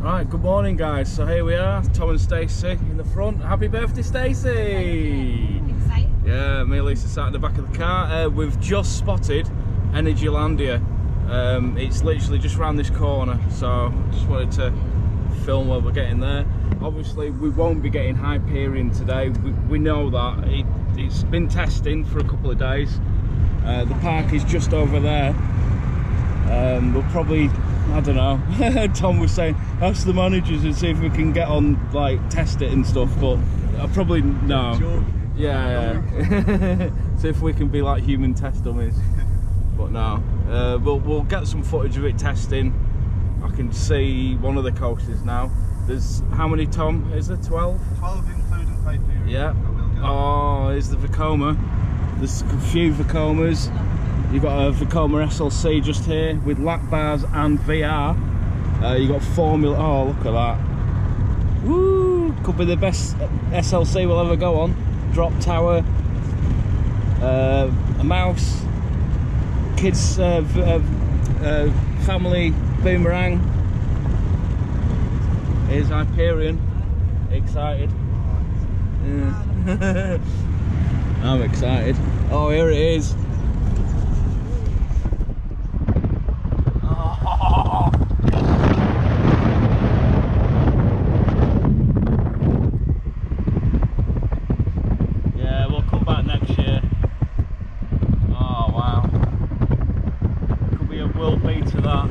Right, good morning guys. So here we are, Tom and Stacey in the front. Happy birthday Stacey! Yeah, me and Lisa sat in the back of the car. Uh, we've just spotted Energylandia. Um, it's literally just round this corner, so just wanted to film while we're getting there. Obviously, we won't be getting Hyperion today. We, we know that. It, it's been testing for a couple of days. Uh, the park is just over there. Um, we'll probably, I don't know. Tom was saying, ask the managers and see if we can get on, like, test it and stuff. But I probably no. Yeah, yeah. see if we can be like human test dummies. But no, uh, we'll we'll get some footage of it testing. I can see one of the coasters now. There's how many, Tom? Is there 12? 12 including Hyperion. Yeah. I will go. Oh, here's the Vekoma. There's a few Vekomas. You've got a Vekoma SLC just here with lap bars and VR. Uh, you got Formula. Oh, look at that. Woo! Could be the best SLC we'll ever go on. Drop tower. Uh, a mouse. Kids uh, uh, uh, family boomerang. Here's Hyperion. Excited. Yeah. I'm excited. Oh, here it is. Oh. Yeah, we'll come back next year. Oh wow. Could be a world beat to that.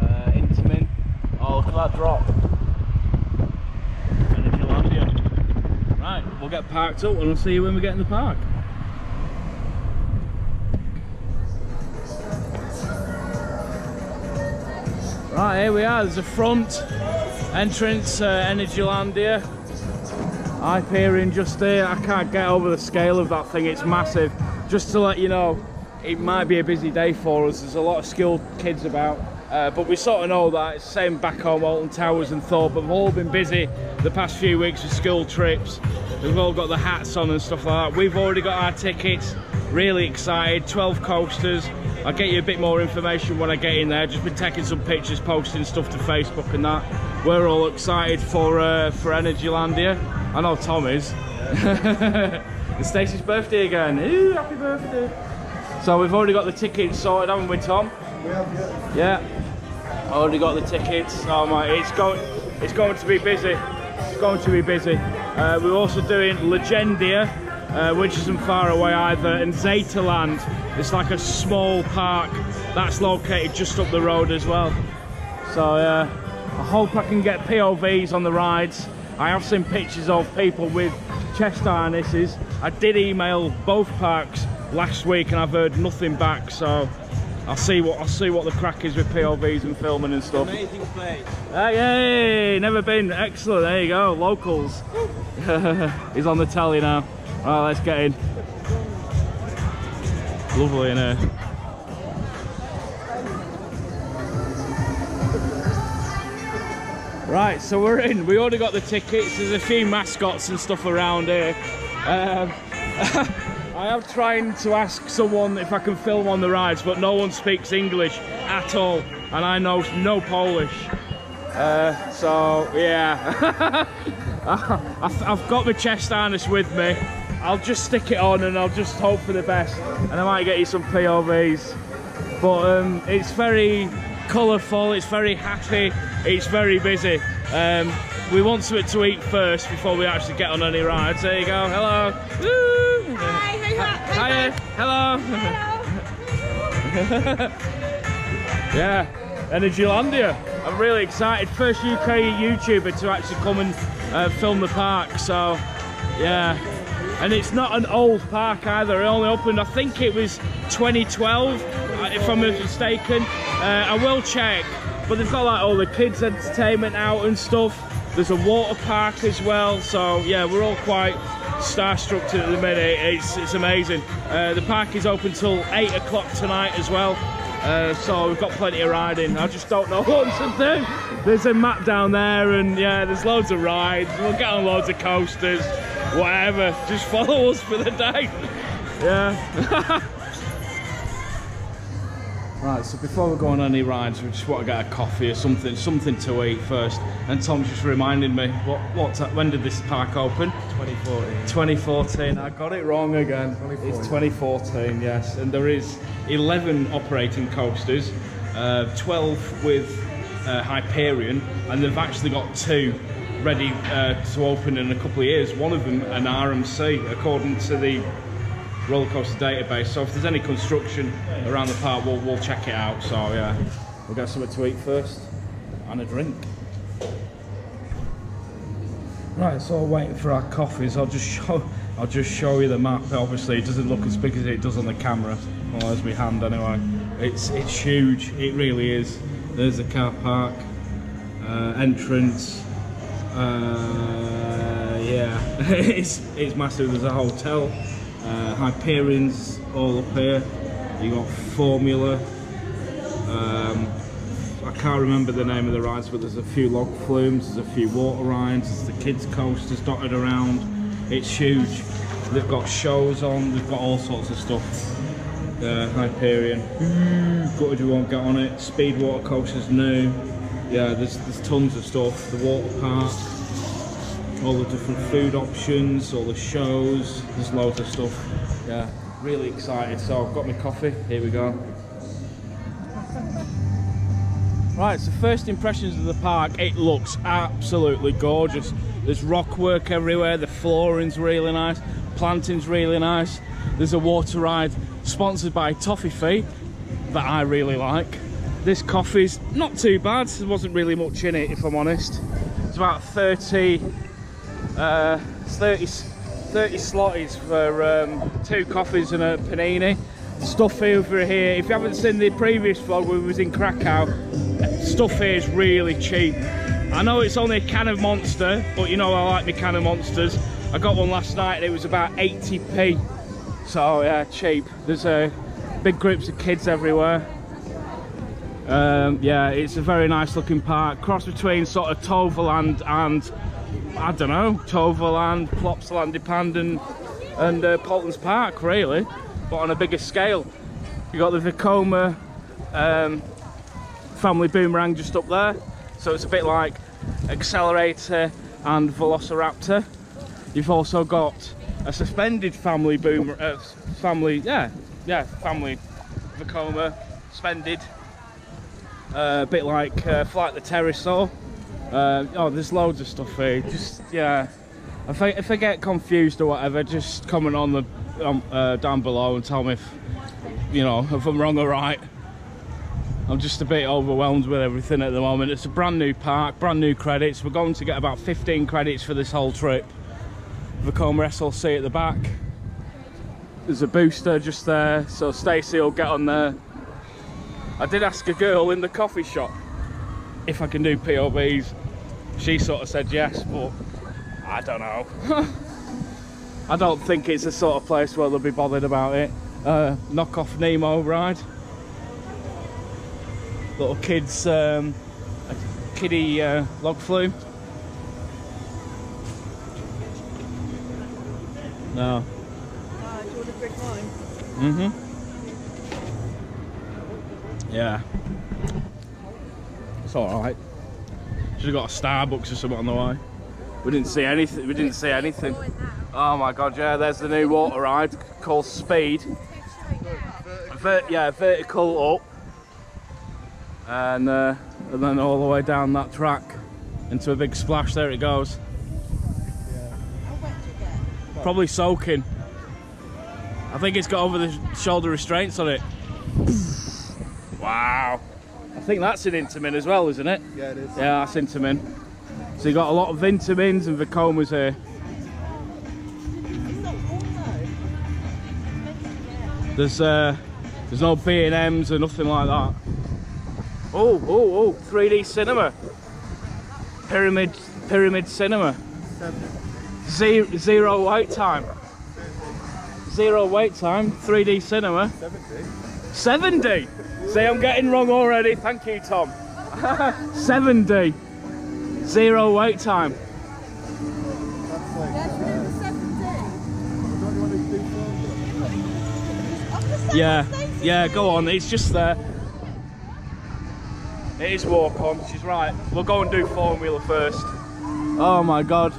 Uh, Intamin. Oh, look at that drop. Energylandia. Right, up and we'll see you when we get in the park. Right, here we are. There's a front entrance, uh, Energylandia. Hyperion just there. I can't get over the scale of that thing. It's massive. Just to let you know, it might be a busy day for us. There's a lot of skilled kids about. Uh, but we sort of know that. It's the same back home, Alton Towers and Thorpe. We've all been busy the past few weeks with school trips. We've all got the hats on and stuff like that. We've already got our tickets. Really excited. 12 coasters. I'll get you a bit more information when I get in there. Just been taking some pictures, posting stuff to Facebook and that. We're all excited for uh, for Energylandia. I know Tom is. it's Stacey's birthday again. Ooh, happy birthday. So we've already got the tickets sorted, haven't we, Tom? We have, yeah. Yeah. Already got the tickets. Oh my, it's going, it's going to be busy. It's going to be busy. Uh, we're also doing Legendia, uh, which isn't far away either, and Zatorland. It's like a small park that's located just up the road as well. So uh, I hope I can get POVs on the rides. I have seen pictures of people with chest harnesses. I did email both parks last week and I've heard nothing back. So I'll see what I'll see what the crack is with POVs and filming and stuff. Amazing place. Hey, hey, never been. Excellent. There you go. Locals. He's on the tally now. Right, let's get in. Lovely in here. Right, so we're in. We already got the tickets. There's a few mascots and stuff around here. Um, I am trying to ask someone if I can film on the rides, but no one speaks English at all, and I know no Polish. Uh, so yeah, I've, I've got my chest harness with me. I'll just stick it on and I'll just hope for the best, and I might get you some POVs. But um, it's very colourful. It's very happy. It's very busy. Um, we want something to eat first before we actually get on any rides. There you go. Hello. Woo! Hi, hi, hi, Hiya. Hello. Hello. Yeah, Energylandia. I'm really excited. First UK YouTuber to actually come and uh, film the park. So, yeah. And it's not an old park either. It only opened, I think it was 2012, uh, if I'm not mistaken. Uh, I will check. But they've got like all the kids' entertainment out and stuff. There's a water park as well. So, yeah, we're all quite starstruck at the minute. It's, it's amazing. Uh, the park is open till 8 o'clock tonight as well. Uh, so we've got plenty of riding. I just don't know what to do. There's a map down there, and yeah, there's loads of rides. We'll get on loads of coasters, whatever. Just follow us for the day. Yeah. Right, so before we go on any rides, we just want to get a coffee or something, something to eat first. And Tom just reminded me, what, what, when did this park open? 2014. 2014. I got it wrong again. It's 2014, yes. And there is 11 operating coasters, uh, 12 with uh, Hyperion, and they've actually got two ready uh, to open in a couple of years. One of them an RMC, according to the roller coaster database. So if there's any construction around the park, we'll, we'll check it out. So yeah, we'll get something to eat first and a drink. Right, so waiting for our coffees. I'll just show I'll just show you the map. Obviously, it doesn't look as big as it does on the camera. Well, as my hand anyway. It's it's huge. It really is. There's the car park, uh, entrance. Uh, yeah, it's it's massive. There's a hotel. Uh, Hyperion's all up here. You got Formula. Um, I can't remember the name of the rides, but there's a few log flumes, there's a few water rides, there's the kids coasters dotted around. It's huge. They've got shows on, they've got all sorts of stuff. Uh, Hyperion, gutted you won't get on it. Speed water coasters new. Yeah, there's there's tons of stuff. The water park, all the different food options, all the shows. There's loads of stuff. Yeah, really excited. So I've got my coffee. Here we go. Right, so first impressions of the park, it looks absolutely gorgeous. There's rock work everywhere, the flooring's really nice, planting's really nice. There's a water ride sponsored by Toffee Feet that I really like. This coffee's not too bad, there wasn't really much in it if I'm honest. It's about 30, uh, 30, 30 slotties for um, two coffees and a panini. Stuff over here, if you haven't seen the previous vlog we was in Krakow, stuff here is really cheap. I know it's only a can of Monster, but you know I like my can of Monsters. I got one last night and it was about 80p. So yeah, cheap. There's uh, big groups of kids everywhere. Um, yeah, it's a very nice looking park. Cross between sort of Toverland and, I don't know, Toverland, Plopsaland and, and uh, Paulton's Park really, but on a bigger scale. You've got the Vekoma um, family boomerang just up there. So it's a bit like Accelerator and Velociraptor. You've also got a suspended family boomer, uh, family, yeah, yeah, family Vekoma, suspended. Uh, a bit like uh, Flight the Pterosaur. Uh, oh, there's loads of stuff here. Just yeah, if I, if I get confused or whatever, just comment on the um, uh, down below and tell me if you know if I'm wrong or right. I'm just a bit overwhelmed with everything at the moment. It's a brand new park, brand new credits. We're going to get about 15 credits for this whole trip. the Vekoma SLC at the back. There's a booster just there, so Stacey will get on there. I did ask a girl in the coffee shop if I can do POVs. She sort of said yes, but I don't know. I don't think it's the sort of place where they'll be bothered about it. Uh, knock off Nemo ride little kids um, a kiddie uh, log flume. No. Uh, do you want a drink wine? Mhm. Yeah. It's all right. Should have got a Starbucks or something on the way. We didn't see anything. We didn't see anything. Oh my god! Yeah, there's the new water ride called Speed. Ver yeah, vertical up, and uh, and then all the way down that track into a big splash. There it goes. Probably soaking. I think it's got over the shoulder restraints on it. Wow. I think that's in Intamin as well, isn't it? Yeah, it is. Yeah, that's Intamin. So you got a lot of Intamins and Vekomas here. There's uh, there's no B and M's or nothing like that. Oh, oh, oh! 3D cinema. Pyramid, pyramid cinema. Zero, zero wait time. Zero wait time. 3D cinema. 70. 70. See, I'm getting wrong already. Thank you, Tom. 70. Zero wait time. That's like, There's room for 17. don't you want to do Formula? Of the Yeah, yeah, go on. It's just there. It is walk on. She's right. We'll go and do four wheeler first. Oh my god.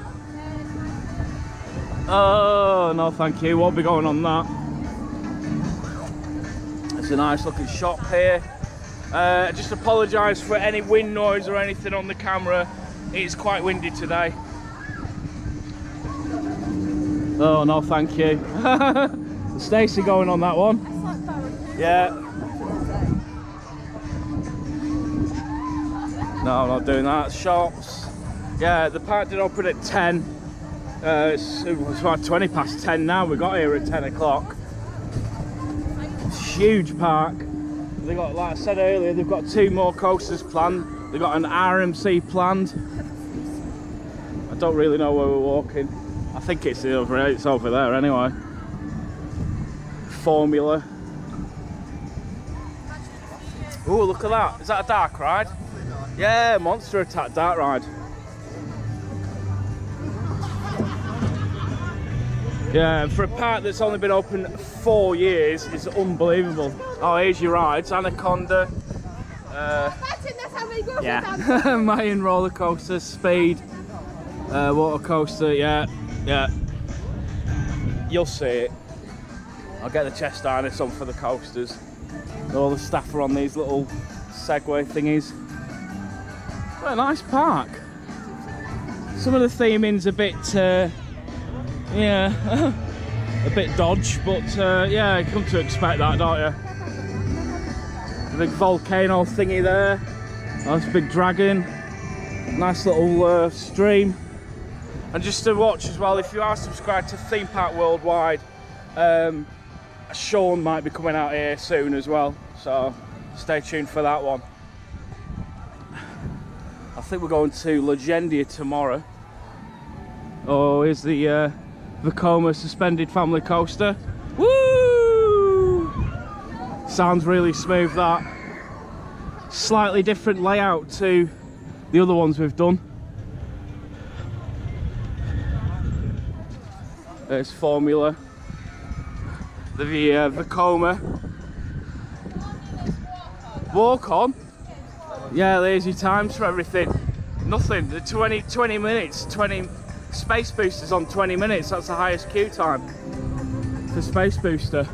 Oh no, thank you. Won't be going on that. It's a nice looking shop here. Uh, just apologise for any wind noise or anything on the camera. It's quite windy today. Oh no, thank you. Stacey going on that one. Yeah. No, I'm not doing that. Shops. Yeah, the park did open at 10. Uh, it's, it was about 20 past 10 now. We got here at 10 o'clock. Huge park. They got, like I said earlier, they've got two more coasters planned. They've got an RMC planned. I don't really know where we're walking. I think it's over. It's over there anyway. Formula. Oh, look at that. Is that a dark ride? Yeah, Monster Attack dark ride. Yeah, for a park that's only been open four years, it's unbelievable. Oh, here's your rides. Anaconda. Uh, Martin, that's how yeah. Mayan roller coaster, speed, uh, water coaster. Yeah, yeah. You'll see it. I'll get the chest harness on for the coasters. All the staff are on these little Segway thingies. What a nice park. Some of the theming's a bit, uh, yeah, a bit dodge, but uh, yeah, you come to expect that, don't you? The big volcano thingy there. Nice big dragon. Nice little uh, stream. And just to watch as well, if you are subscribed to Theme Park Worldwide, um, Sean might be coming out here soon as well. So stay tuned for that one. I think we're going to Legendia tomorrow. Oh, here's the uh, Vekoma suspended family coaster. Woo! Sounds really smooth that. Slightly different layout to the other ones we've done. There's Formula. The uh, Vekoma. Walk on. Yeah, your times for everything. Nothing. The 20, 20 minutes, 20 space boosters on 20 minutes. That's the highest queue time for space booster.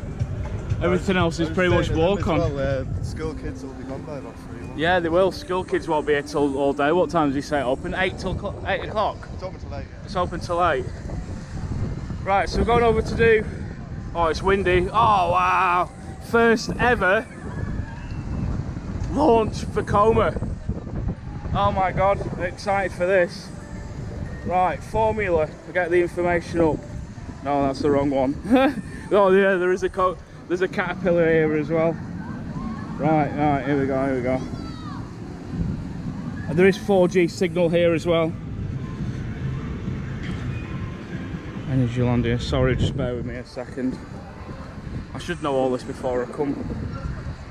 Everything else is pretty much walk on. Well, uh, school kids will be gone by about three. Yeah, they will. School kids won't be here till all day. What time does he say it open? Eight till eight o'clock. It's open till late. It's open till eight. Right, so we're going over to do. Oh, it's windy. Oh wow! First ever launch for Vekoma. Oh my god, I'm excited for this. Right, formula. I get the information up. No, that's the wrong one. oh yeah, there is a co there's a caterpillar here as well. Right, right, here we go, here we go. And there is 4G signal here as well. Energy Landia. Sorry, just bear with me a second. I should know all this before I come.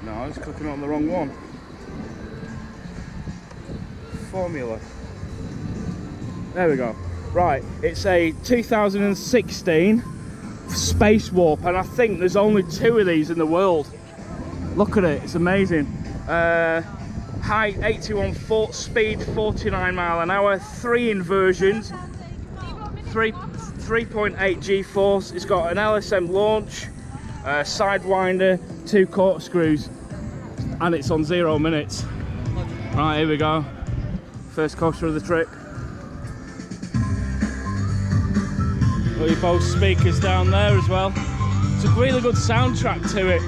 No, I was clicking on the wrong one. Formula. There we go. Right, it's a 2016 Space Warp, and I think there's only two of these in the world. Look at it, it's amazing. Uh, height 81 foot, speed 49 mile an hour, three inversions, three 3.8 G-force. It's got an LSM launch, sidewinder, two corkscrews, and it's on zero minutes. Right, here we go. First coaster of the trip. Your Bose speakers down there as well. It's a really good soundtrack to it,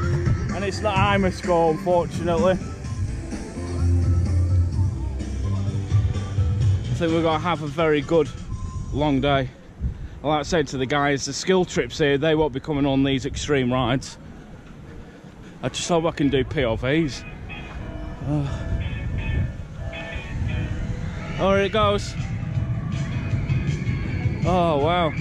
and it's not IMAscore, unfortunately. I think we're gonna have a very good long day. Like I said to the guys, the skill trips here, they won't be coming on these extreme rides. I just hope I can do POVs. Oh, oh here it goes. Oh, wow.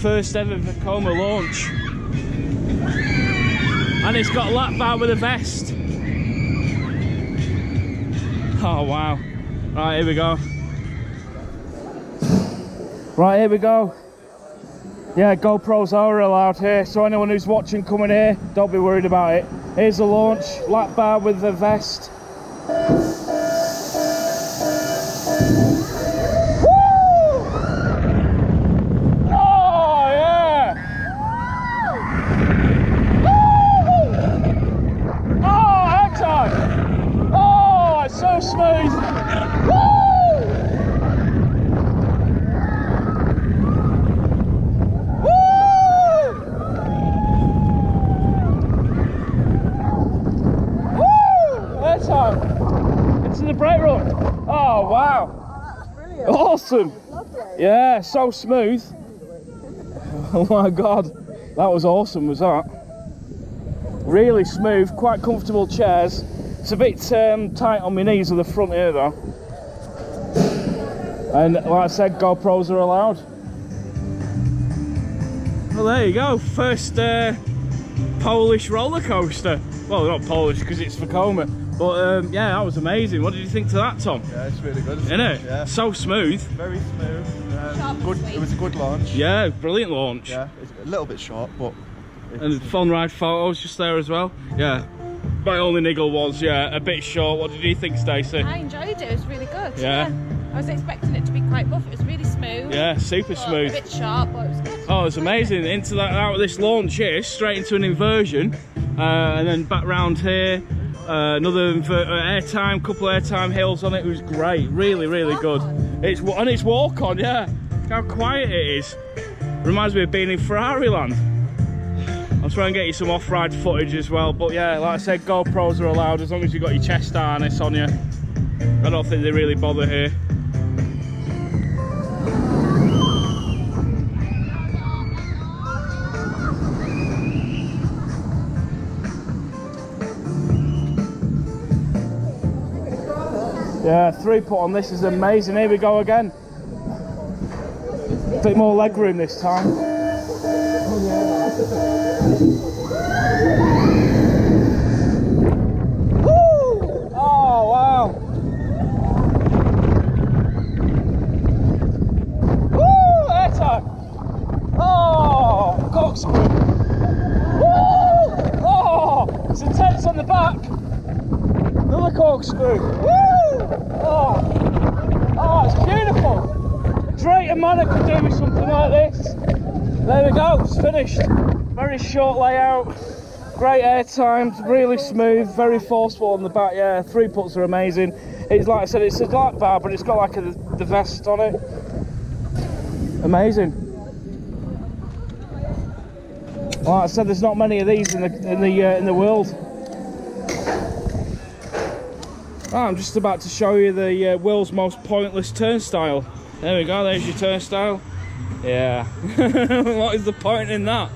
First ever Vekoma launch. And it's got lap bar with a vest. Oh, wow. Right, here we go. Right, here we go. Yeah, GoPros are allowed here, so anyone who's watching coming here, don't be worried about it. Here's the launch, lap bar with the vest. Yeah, so smooth. Oh my god, that was awesome, was that? Really smooth, quite comfortable chairs. It's a bit um, tight on my knees at the front here though. And like I said, GoPros are allowed. Well, there you go. First uh, Polish roller coaster. Well, not Polish because it's for Vekoma. But um, yeah, that was amazing. What did you think to that, Tom? Yeah, it's really good. Isn't it? Yeah. So smooth. Very smooth. Um, good. It was a good launch. Yeah, brilliant launch. Yeah, it's a little bit short, but. And fun ride photos just there as well. Yeah. My only niggle was, yeah, a bit short. What did you think, Stacey? I enjoyed it. It was really good. Yeah. yeah. I was expecting it to be quite buff. It was really smooth. Yeah, super smooth. A bit sharp, but it was good. Oh, it was amazing. Into that, out of this launch here, straight into an inversion, uh, and then back round here. Uh, another uh, airtime, couple airtime hills on it. It was great. Really, really good. It's and it's walk on, yeah. How quiet it is. Reminds me of being in Ferrari land. I'll try and get you some off-ride footage as well. But yeah, like I said, GoPros are allowed as long as you've got your chest harness on you. I don't think they really bother here. Yeah, three put on this is amazing. Here we go again. A bit more leg room this time. Oh, wow. Woo! Air Oh, corkscrew. Oh, it's intense on the back. Another corkscrew. Woo! Oh, oh, it's beautiful. Drayton Manor could do something like this. There we go, it's finished. Very short layout, great air times, really smooth, very forceful on the back. Yeah, three puts are amazing. It's like I said, it's a dark bar, but it's got like a, the vest on it. Amazing. Like I said, there's not many of these in the in the uh, in the world. Oh, I'm just about to show you the uh, world's most pointless turnstile. There we go, there's your turnstile. Yeah, what is the point in that?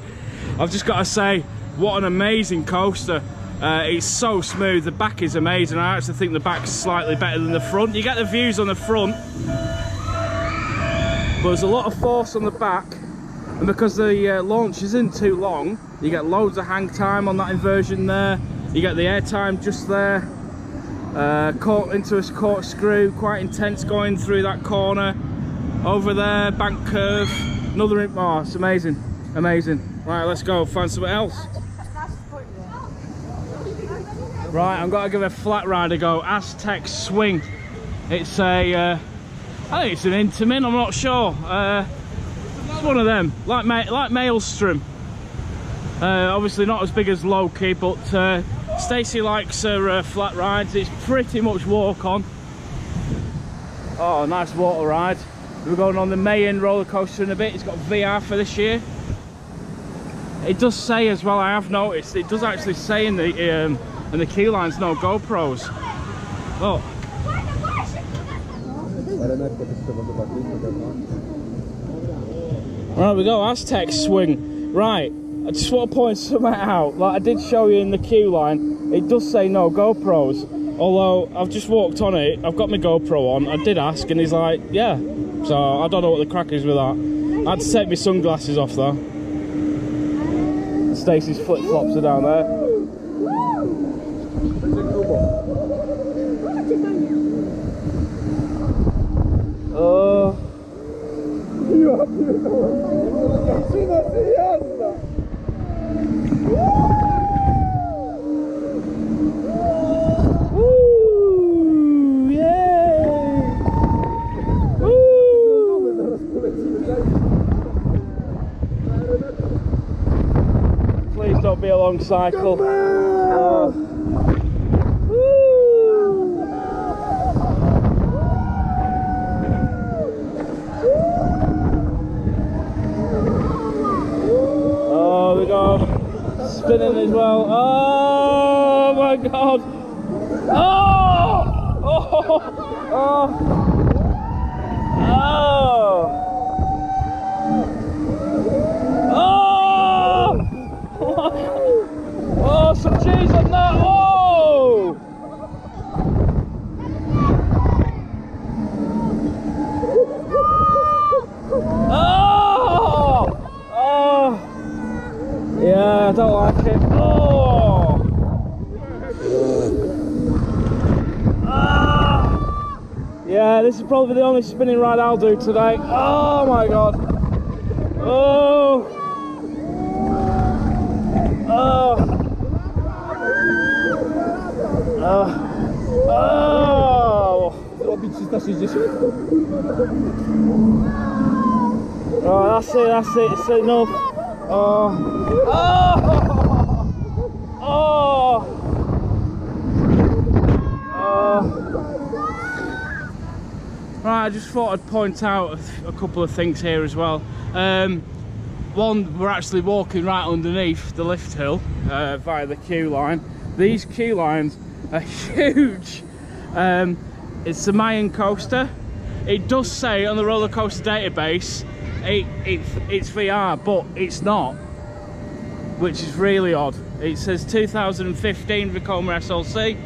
I've just got to say, what an amazing coaster. Uh, it's so smooth, the back is amazing. I actually think the back's slightly better than the front. You get the views on the front, but there's a lot of force on the back. And because the uh, launch isn't too long, you get loads of hang time on that inversion there. You get the air time just there. Uh, caught into a corkscrew, quite intense going through that corner. Over there bank curve. Another oh it's amazing. Amazing. Right let's go. Find something else. Right i'm gonna give a flat ride a go. Aztec swing. It's a uh, I think it's an intamin i'm not sure. Uh, it's one of them. Like Ma like maelstrom. Uh, obviously not as big as Loki but uh, Stacey likes her uh, flat rides it's pretty much walk on oh nice water ride we're going on the Mayan roller coaster in a bit. It's got VR for this year. It does say as well, I have noticed, it does actually say in the um, in the key lines no GoPros. Look. Right, we go, Aztec swing. Right, I just want to point something out. Like I did show you in the queue line, it does say no GoPros. Although I've just walked on it, I've got my GoPro on. I did ask, and he's like, "Yeah, so I don't know what the crack is with that. I had to take my sunglasses off though. Stacey's flip flops are down there. Oh. Cycle. Oh. Woo. Oh, we go spinning as well. Oh my god! Oh! Oh! Oh! Oh! Oh, some cheese on that! Oh! Oh! Oh! Yeah, I don't like it. Oh! Ah! Yeah, this is probably the only spinning ride I'll do today. Oh my god! Oh! Oh! Oh! Oh! Robić 360? That's it, that's it, it's enough. Oh. Oh! Oh! Oh. Right, I just thought I'd point out a, couple of things here as well. Um, one, we're actually walking right underneath the lift hill uh, via the queue line. These queue lines are huge. Um, it's the Mayan coaster. It does say on the roller coaster database it, it, it's VR, but it's not, which is really odd. It says 2015 Vekoma SLC.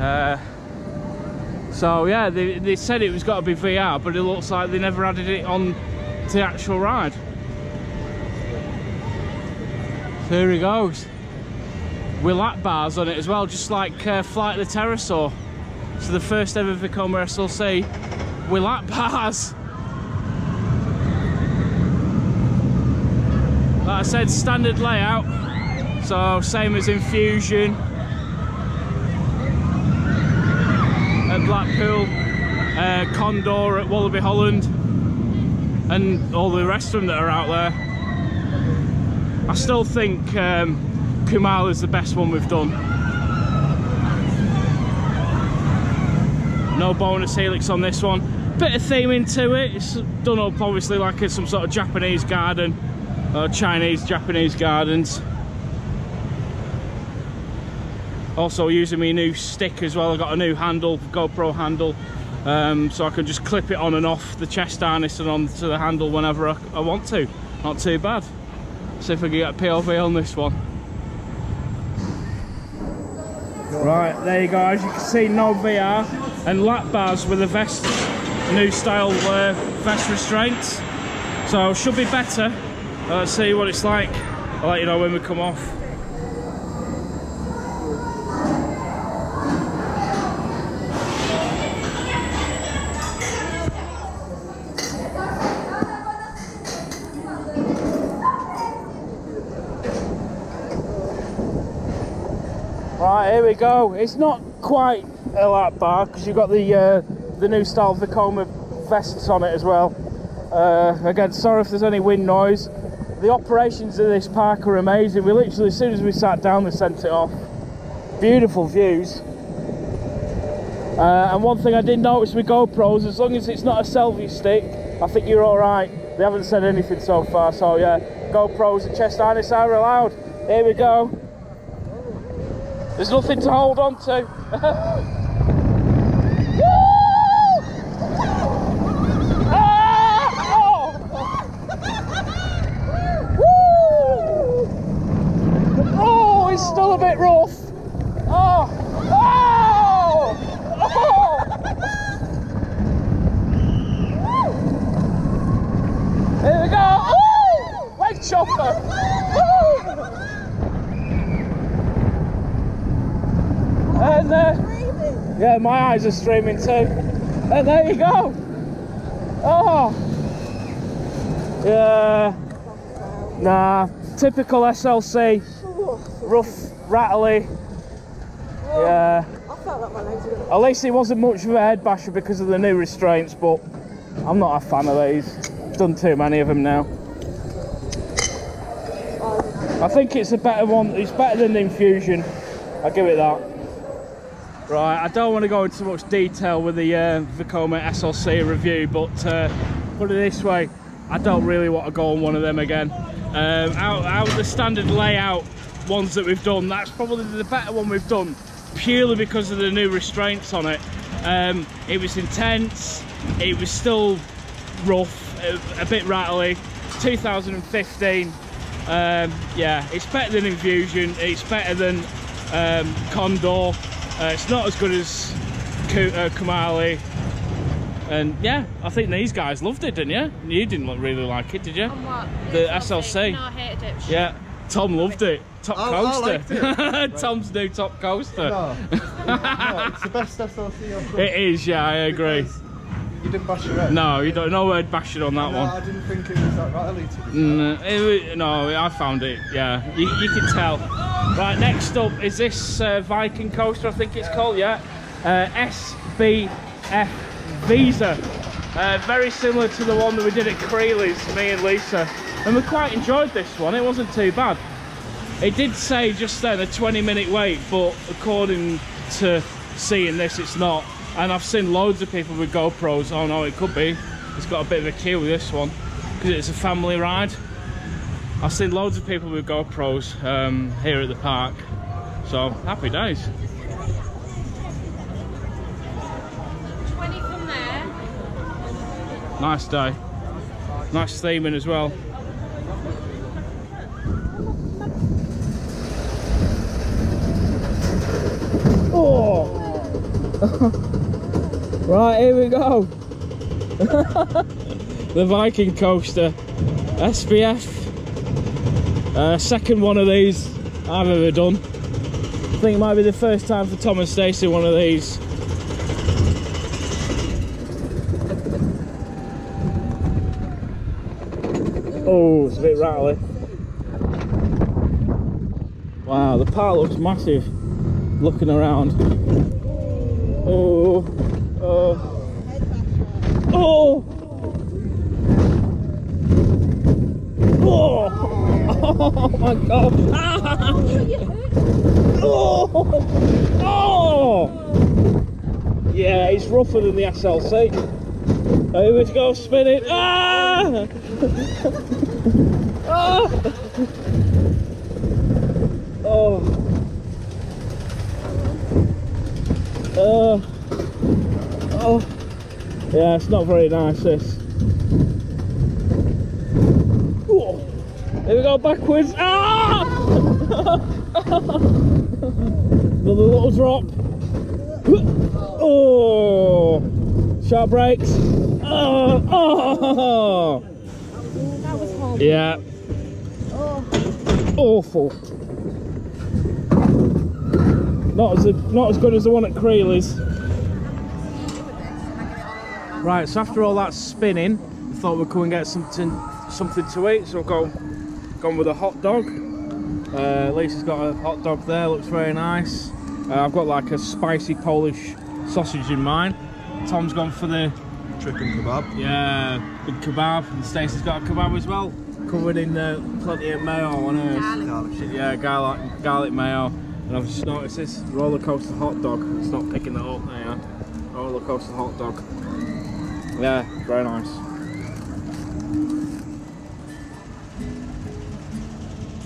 Uh, so yeah, they, they said it was got to be VR, but it looks like they never added it on to the actual ride. Here he goes. With lap bars on it as well, just like uh, Flight of the Pterosaur. So the first ever Vekoma SLC with lap bars. Like I said, standard layout. So same as Infusion Blackpool, uh, Condor at Walibi Holland, and all the rest of them that are out there. I still think um, Kumali is the best one we've done. No bonus helix on this one. Bit of theming to it. It's done up obviously like some sort of Japanese garden or Chinese Japanese gardens. Also using my new stick as well. I've got a new handle, GoPro handle, um, so I can just clip it on and off the chest harness and onto the handle whenever I, I want to. Not too bad. See if I can get a POV on this one. Right, there you go. As you can see, no VR and lap bars with the vest, new style uh, vest restraints. So should be better. Let's see what it's like. I'll let you know when we come off. Go. It's not quite a lap bar because you've got the uh, the new style Vekoma vests on it as well. Uh, again, sorry if there's any wind noise. The operations of this park are amazing. We literally, as soon as we sat down, they sent it off. Beautiful views. Uh, and one thing I did notice with GoPros, as long as it's not a selfie stick, I think you're all right. They haven't said anything so far, so yeah, GoPros and chest harness are allowed. Here we go. There's nothing to hold on to. Oh! Still a bit rough. Oh! Oh! We go. Chopper. Woo! And uh, yeah, my eyes are streaming too. And there you go. Oh, yeah. Nah, typical SLC. Rough, rattly. Yeah. I At least it wasn't much of a head basher because of the new restraints, but I'm not a fan of these. Done too many of them now. I think it's a better one. It's better than the Infusion. I'll give it that. Right, I don't want to go into much detail with the uh, Vekoma SLC review, but uh, put it this way, I don't really want to go on one of them again. Um, out, out of the standard layout ones that we've done, that's probably the better one we've done, purely because of the new restraints on it. Um, it was intense, it was still rough, a, a bit rattly. 2015, um, yeah, it's better than Infusion, it's better than um, Condor. Uh, it's not as good as Ku- uh, Kumali. And yeah, I think these guys loved it, didn't you? You didn't really like it, did you? What? The SLC. No, I hated it. Yeah, Tom loved it. Top I- I liked coaster. Tom's new top coaster. No, no, it's the best SLC I've done. It is, yeah, I agree. Because You didn't bash your head. No, you don't no word bashing on that No, one. I didn't think it was that rattly to be. Mm, it no, I found it. Yeah, you, you can tell. Right, next up is this uh, Viking coaster. I think it's called. Yeah, uh, SBF Visa. Uh, very similar to the one that we did at Creely's, me and Lisa, and we quite enjoyed this one. It wasn't too bad. It did say just then a 20 minute wait, but according to seeing this, it's not. And I've seen loads of people with GoPros. Oh no, it could be. It's got a bit of a queue with this one because it's a family ride. I've seen loads of people with GoPros um, here at the park. So happy days. 20 from there. Nice day. Nice theming as well. Oh! right, here we go. the Viking coaster, SBF. Uh, second one of these I've ever done. I think it might be the first time for Tom and Stacey one of these. Oh, it's a bit rattly. Wow, the part looks massive. Looking around. Oh, oh, oh, oh, oh my god! Ah! Oh, oh! Yeah, it's rougher than the SLC. Here we go, spin it. Ah! Ah! Oh. Uh, oh. Yeah, it's not very nice, this. Whoa. Here we go, backwards. Ah! Another little drop. Oh! Sharp brakes. Oh! oh. That was horrible. Yeah. Awful. Not as not as good as the one at Creely's. Right, so after all that spinning, I thought we'd go and get something something to eat. So I've gone gone with a hot dog. Uh, Lisa's got a hot dog there, looks very nice. Uh, I've got like a spicy Polish sausage in mine. Tom's gone for the Chicken kebab. yeah, big kebab, and Stacey's got a kebab as well, covered in uh, plenty of mayo on hers. Garlic. Yeah, garlic, garlic mayo. And I've just noticed this roller coaster hot dog. It's not picking that up there. Yeah. Roller coaster hot dog. Yeah, very nice.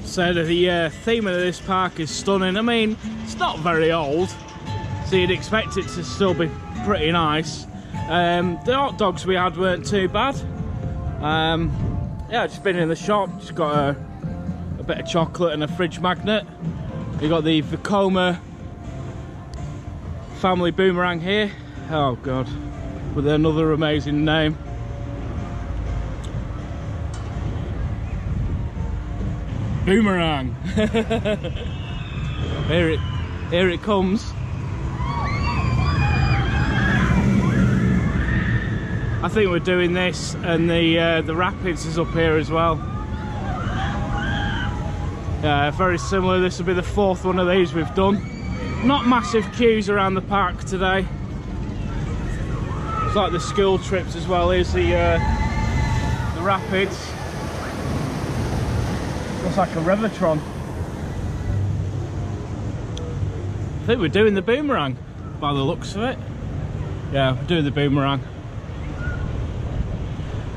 So the uh, theme of this park is stunning. I mean, it's not very old, so you'd expect it to still be pretty nice. Um, the hot dogs we had weren't too bad. Um, yeah, just been in the shop, just got a, a bit of chocolate and a fridge magnet. We got the Vekoma family boomerang here. Oh god, with another amazing name. Boomerang. here it, here it comes. I think we're doing this, and the uh, the rapids is up here as well. Yeah, very similar. This will be the fourth one of these we've done. Not massive queues around the park today. Like the school trips as well. Here's the uh, the rapids. Looks like a Revotron. I think we're doing the boomerang by the looks of it. Yeah, we're doing the boomerang.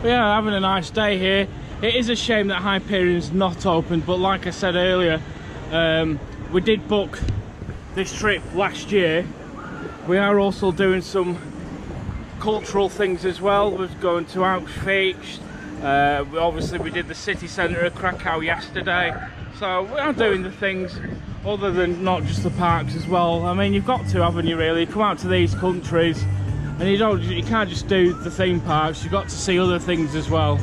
But yeah, having a nice day here. It is a shame that Hyperion's not open, but like I said earlier, um, we did book this trip last year. We are also doing some cultural things as well. We're going to Auschwitz. Uh, we- obviously, we did the city centre of Krakow yesterday. So we are doing the things other than not just the parks as well. I mean, you've got to, haven't you? Really, come out to these countries, and you don't, you can't just do the theme parks. You've got to see other things as well.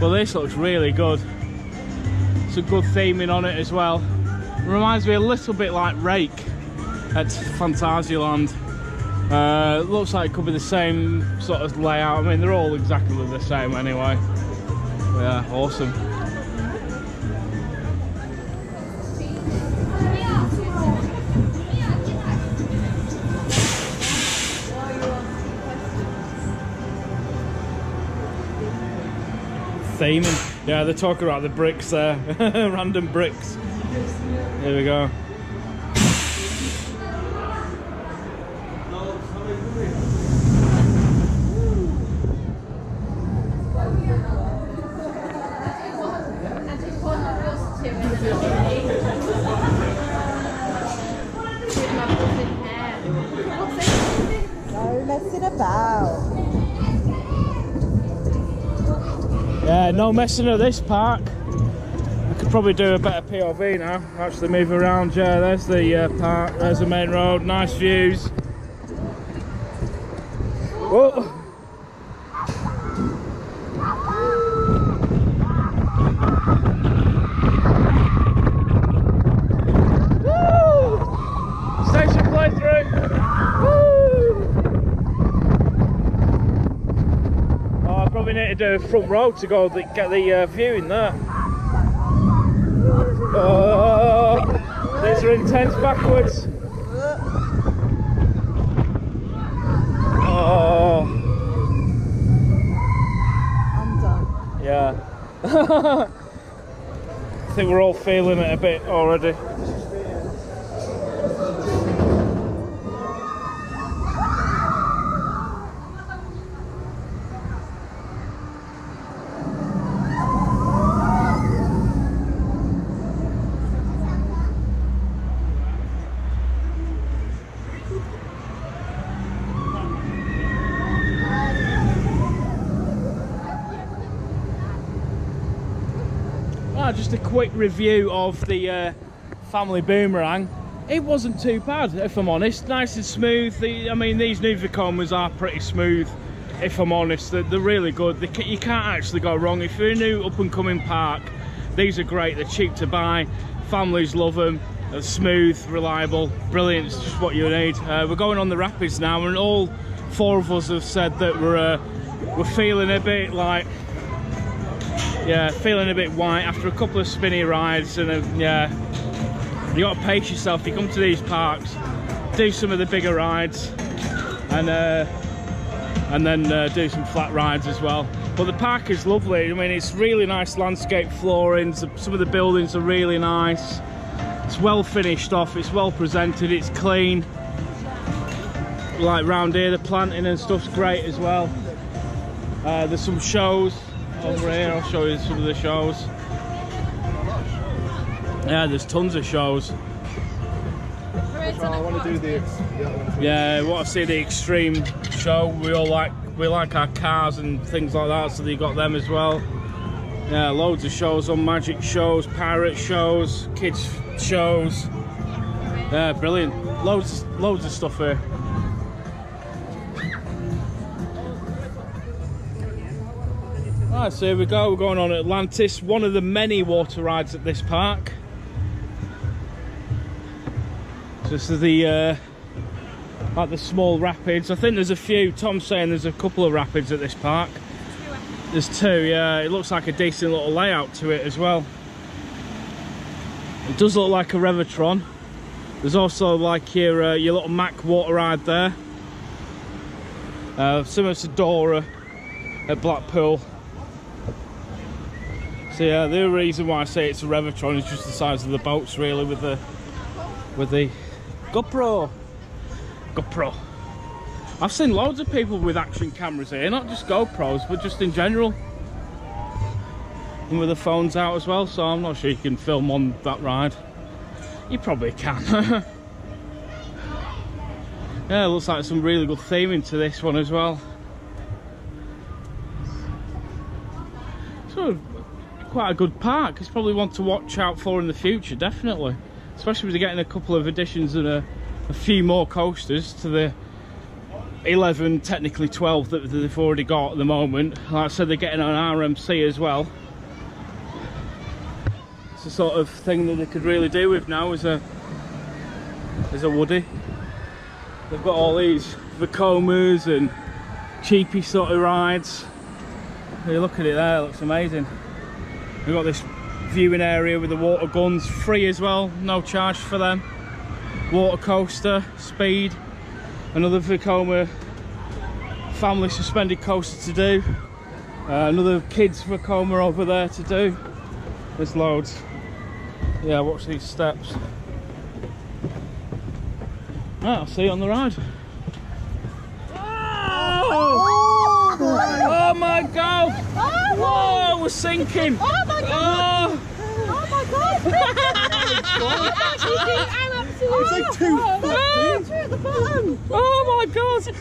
Well, this looks really good. Some good theming on it as well. Reminds me a little bit like Rake at Phantasialand. Uh, looks like it could be the same sort of layout. I mean, they're all exactly the same anyway. Yeah, awesome. Theming. Yeah, they're talking about the bricks there. Random bricks. Here we go. No messing about. Yeah, no messing at this park. I could probably do a better POV now. Actually move around. Yeah, there's the uh, park. There's the main road. Nice views. Whoa. Woo! Station playthrough. Woo! Oh, I probably need to do a front row to go the, get the uh, view in there. Oh, these are intense backwards. Oh, I'm done. yeah. I think we're all feeling it a bit already. Quick review of the uh, family boomerang. It wasn't too bad, if I'm honest. Nice and smooth. The, I mean, these new Vekomas are pretty smooth, if I'm honest. They're, they're really good. They, you can't actually go wrong. If you're a new up-and-coming park, these are great. They're cheap to buy. Families love them. They're smooth, reliable, brilliant. It's just what you need. Uh, we're going on the rapids now, and all four of us have said that we're uh, we're feeling a bit like yeah, feeling a bit white after a couple of spinny rides and a, yeah, you got to pace yourself. You come to these parks, do some of the bigger rides, and uh, and then uh, do some flat rides as well. But the park is lovely. I mean, it's really nice landscape flooring. Some of the buildings are really nice. It's well finished off. It's well presented. It's clean. Like round here, the planting and stuff's great as well. Uh, there's some shows over here. I'll show you some of the shows. Yeah, there's tons of shows. So I want to do the. the other one. Yeah, I want to see the extreme show. We all like we like our cars and things like that, so they got them as well. Yeah, loads of shows on magic shows, pirate shows, kids shows. Yeah, brilliant. Loads, loads of stuff here. Right, so here we go. We're going on Atlantis, one of the many water rides at this park. So this is the uh, like the small rapids. I think there's a few. Tom's saying there's a couple of rapids at this park. There's two, yeah. It looks like a decent little layout to it as well. It does look like a Revotron. There's also like your uh, your little Mack water ride there. Uh, similar to Dora at Blackpool. So yeah, the reason why I say it's a Revitron is just the size of the boats really with the with the GoPro. GoPro. I've seen loads of people with action cameras here, not just GoPros, but just in general. And with the phones out as well, so I'm not sure you can film on that ride. You probably can. yeah, looks like some really good theming to this one as well. Quite a good park. It's probably one to watch out for in the future, definitely. Especially with getting a couple of additions and a, a few more coasters to the 11, technically 12 that they've already got at the moment. Like I said, they're getting an RMC as well. It's the sort of thing that they could really do with now as a as a Woody. They've got all these Vekomas and cheapy sort of rides. You look at it there, it looks amazing. We've got this viewing area with the water guns, free as well, no charge for them. Water coaster, speed, another Vekoma family suspended coaster to do. Uh, another kids Vekoma over there to do. There's loads. Yeah, watch these steps. Right, I'll see you on the ride. Oh, oh my god! Whoa, we're sinking! Oh my god! Oh, Oh my god! I'm absolutely It's like two Oh, ah. through at the bottom! oh my god!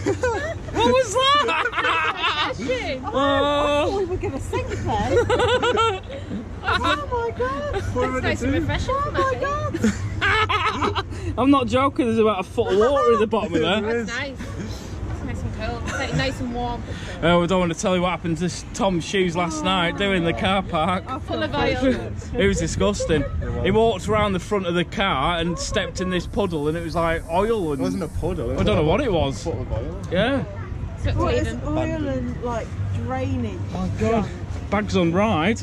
What was that? Shit. Oh, Oh. we were gonna sink then. oh my god! What am I Nice and gonna refreshing Oh my my god! I'm not joking, there's about a foot of water at the bottom of there. That's nice. It's nice and cold. It's like nice and warm. Oh, we don't want to tell you what happened to Tom's shoes last night doing the car park. I Full feel of very oil. shit. It was disgusting. He walked around the front of the car and stepped in this puddle and it was like oil It wasn't a puddle. I don't know what it was. Foot of oil. Yeah. So it's What is oil and like drainage? Oh god. Bags on ride.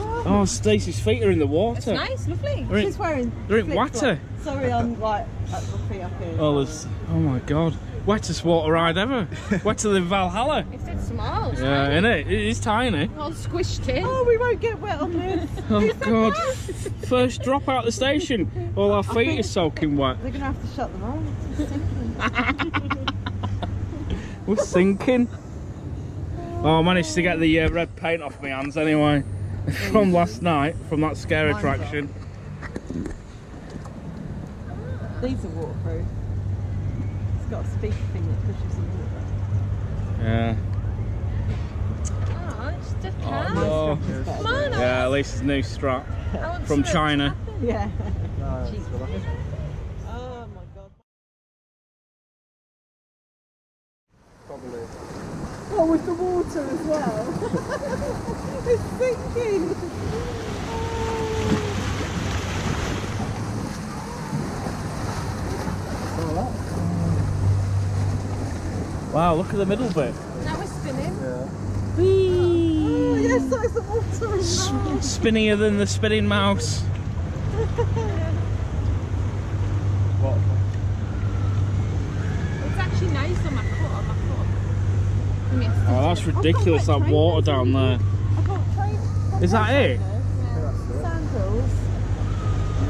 Oh, Stacey's feet are in the It's water. nice, lovely. They're in- She's wearing. they're in flip-flops. water. Sorry, I'm like at the feet up here. Oh, there's, oh my god. Wettest water ride ever. Wetter than Valhalla. It's, it's small. It's Yeah, tiny. it? It is tiny. All squished in. Oh, we won't get wet on this. Oh god. First drop out the station. All our feet are soaking wet. They're gonna have to shut them off. We're sinking. Oh, I managed to get the uh, red paint off my hands anyway. From last night, from that scare attraction. These are waterproof. It's got a speaker thing that pushes the water. Yeah. Oh, it's just Oh, calm. no. Come on. I Yeah, Lisa's new strap want- I want from China. Yeah. No, it's relaxing. Oh my god. Probably. Oh, with the water as well. it's sinking. Wow, look at the middle bit. Now we're spinning. Yeah. Oh, yes, there's the water in S- spinnier than the spinning mouse. What? It's actually nice on my foot. On my foot. Give me Oh, that's ridiculous, that water down there. I got train- Is that it? trainers, that's it. Sandals.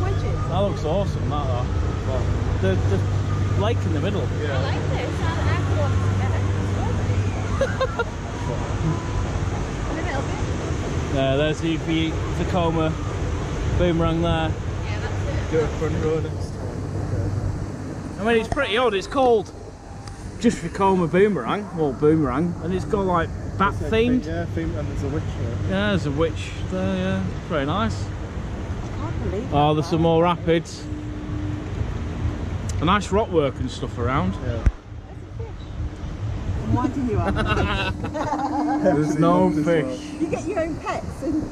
Wedges. That looks awesome, that though. The, the lake in the middle. I Yeah. like this. I, I could want to get it. In a little bit. Yeah, there's the, the Vekoma boomerang there. Yeah, that's it. Do a front row next time. I mean, it's pretty odd. It's called just Vekoma Boomerang, or Boomerang, and it's got like bat themed. Yeah, themed, and there's a witch there. Yeah, there's a witch there, yeah. Very nice. I can't oh, believe Oh, there's some more rapids. A nice rock work and stuff around. Yeah. I'm winding you up. There's no fish. you get your own pets in, on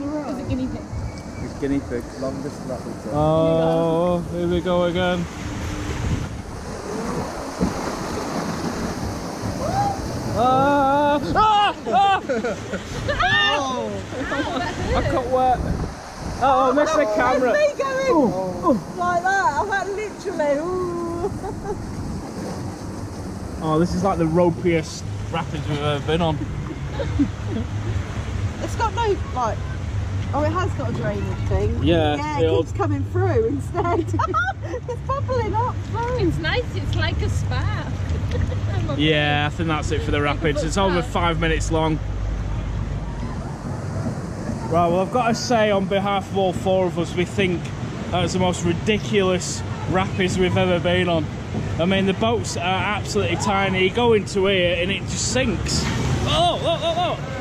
the There's a guinea pig. There's guinea pigs. Longest rapids. Oh, here we go again. Ah! Ah! Ah! I got wet. Oh, I missed the camera. That's me going like that. I'm like literally. Ooh. Oh, this is like the ropiest rapids we've ever been on. It's got no like Oh, it has got a drainage thing. Yeah, Yeah, it keeps coming through instead. it's bubbling up through. It's nice. It's like a spa. I'm Yeah, I think that's it for the rapids. It's over five minutes long. Right, well, I've got to say, on behalf of all four of us, we think that's the most ridiculous rapids we've ever been on. I mean, the boats are absolutely tiny. You go into here and it just sinks. Oh, oh, oh, oh.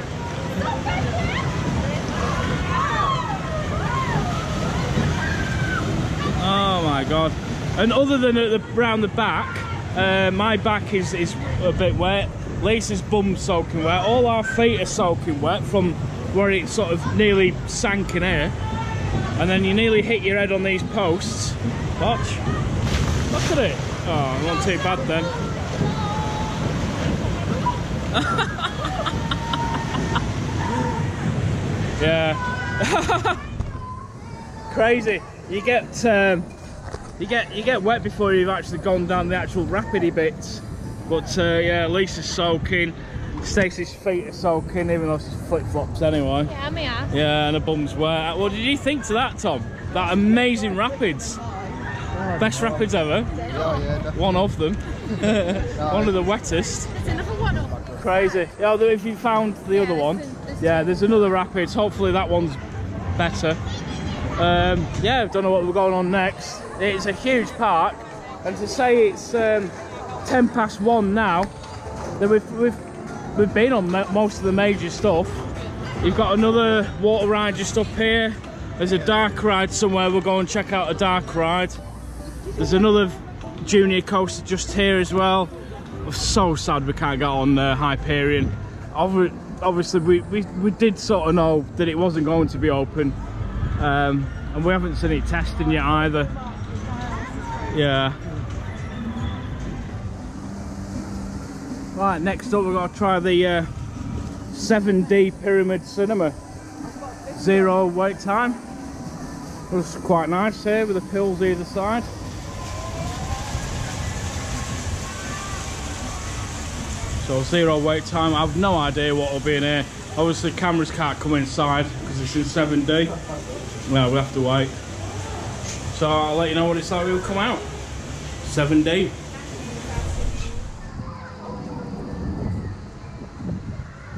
Oh my god! And other than at the round the back, uh, my back is is a bit wet. Lisa's bum soaking wet. All our feet are soaking wet from where it sort of nearly sank in air. And then you nearly hit your head on these posts. Watch. Look at it. Oh, not too bad then. yeah. Crazy. You get um, you get you get wet before you've actually gone down the actual rapidy bits. But uh, yeah, Lisa's soaking. Stacey's feet are soaking, even though she's flip flops anyway. Yeah, me ass. Yeah, and her bum's wet. What did you think to that, Tom? That amazing rapids. Best rapids ever. Yeah, yeah. One of them. one of the wettest. There's another one up. Crazy. Yeah, if you found the other one, there's there's yeah, there's another rapids. Hopefully that one's better. Um, yeah, don't know what we're going on next. It's a huge park, and to say it's um, ten past one now, then we've we've we've been on most of the major stuff. You've got another water ride just up here. There's a dark ride somewhere. We'll go and check out a dark ride. There's another junior coaster just here as well. I'm so sad we can't get on uh, Hyperion. Obviously, we, we, we did sort of know that it wasn't going to be open. Um, and we haven't seen it testing yet either. Yeah. Right, next up we're going to try the uh, 7D Pyramid Cinema. Zero wait time. Looks quite nice here with the pills either side. So zero wait time. I have no idea what will be in here. Obviously cameras can't come inside because it's in 7D. Well, we'll have to wait. So I'll let you know what it's like when we come out. 7D.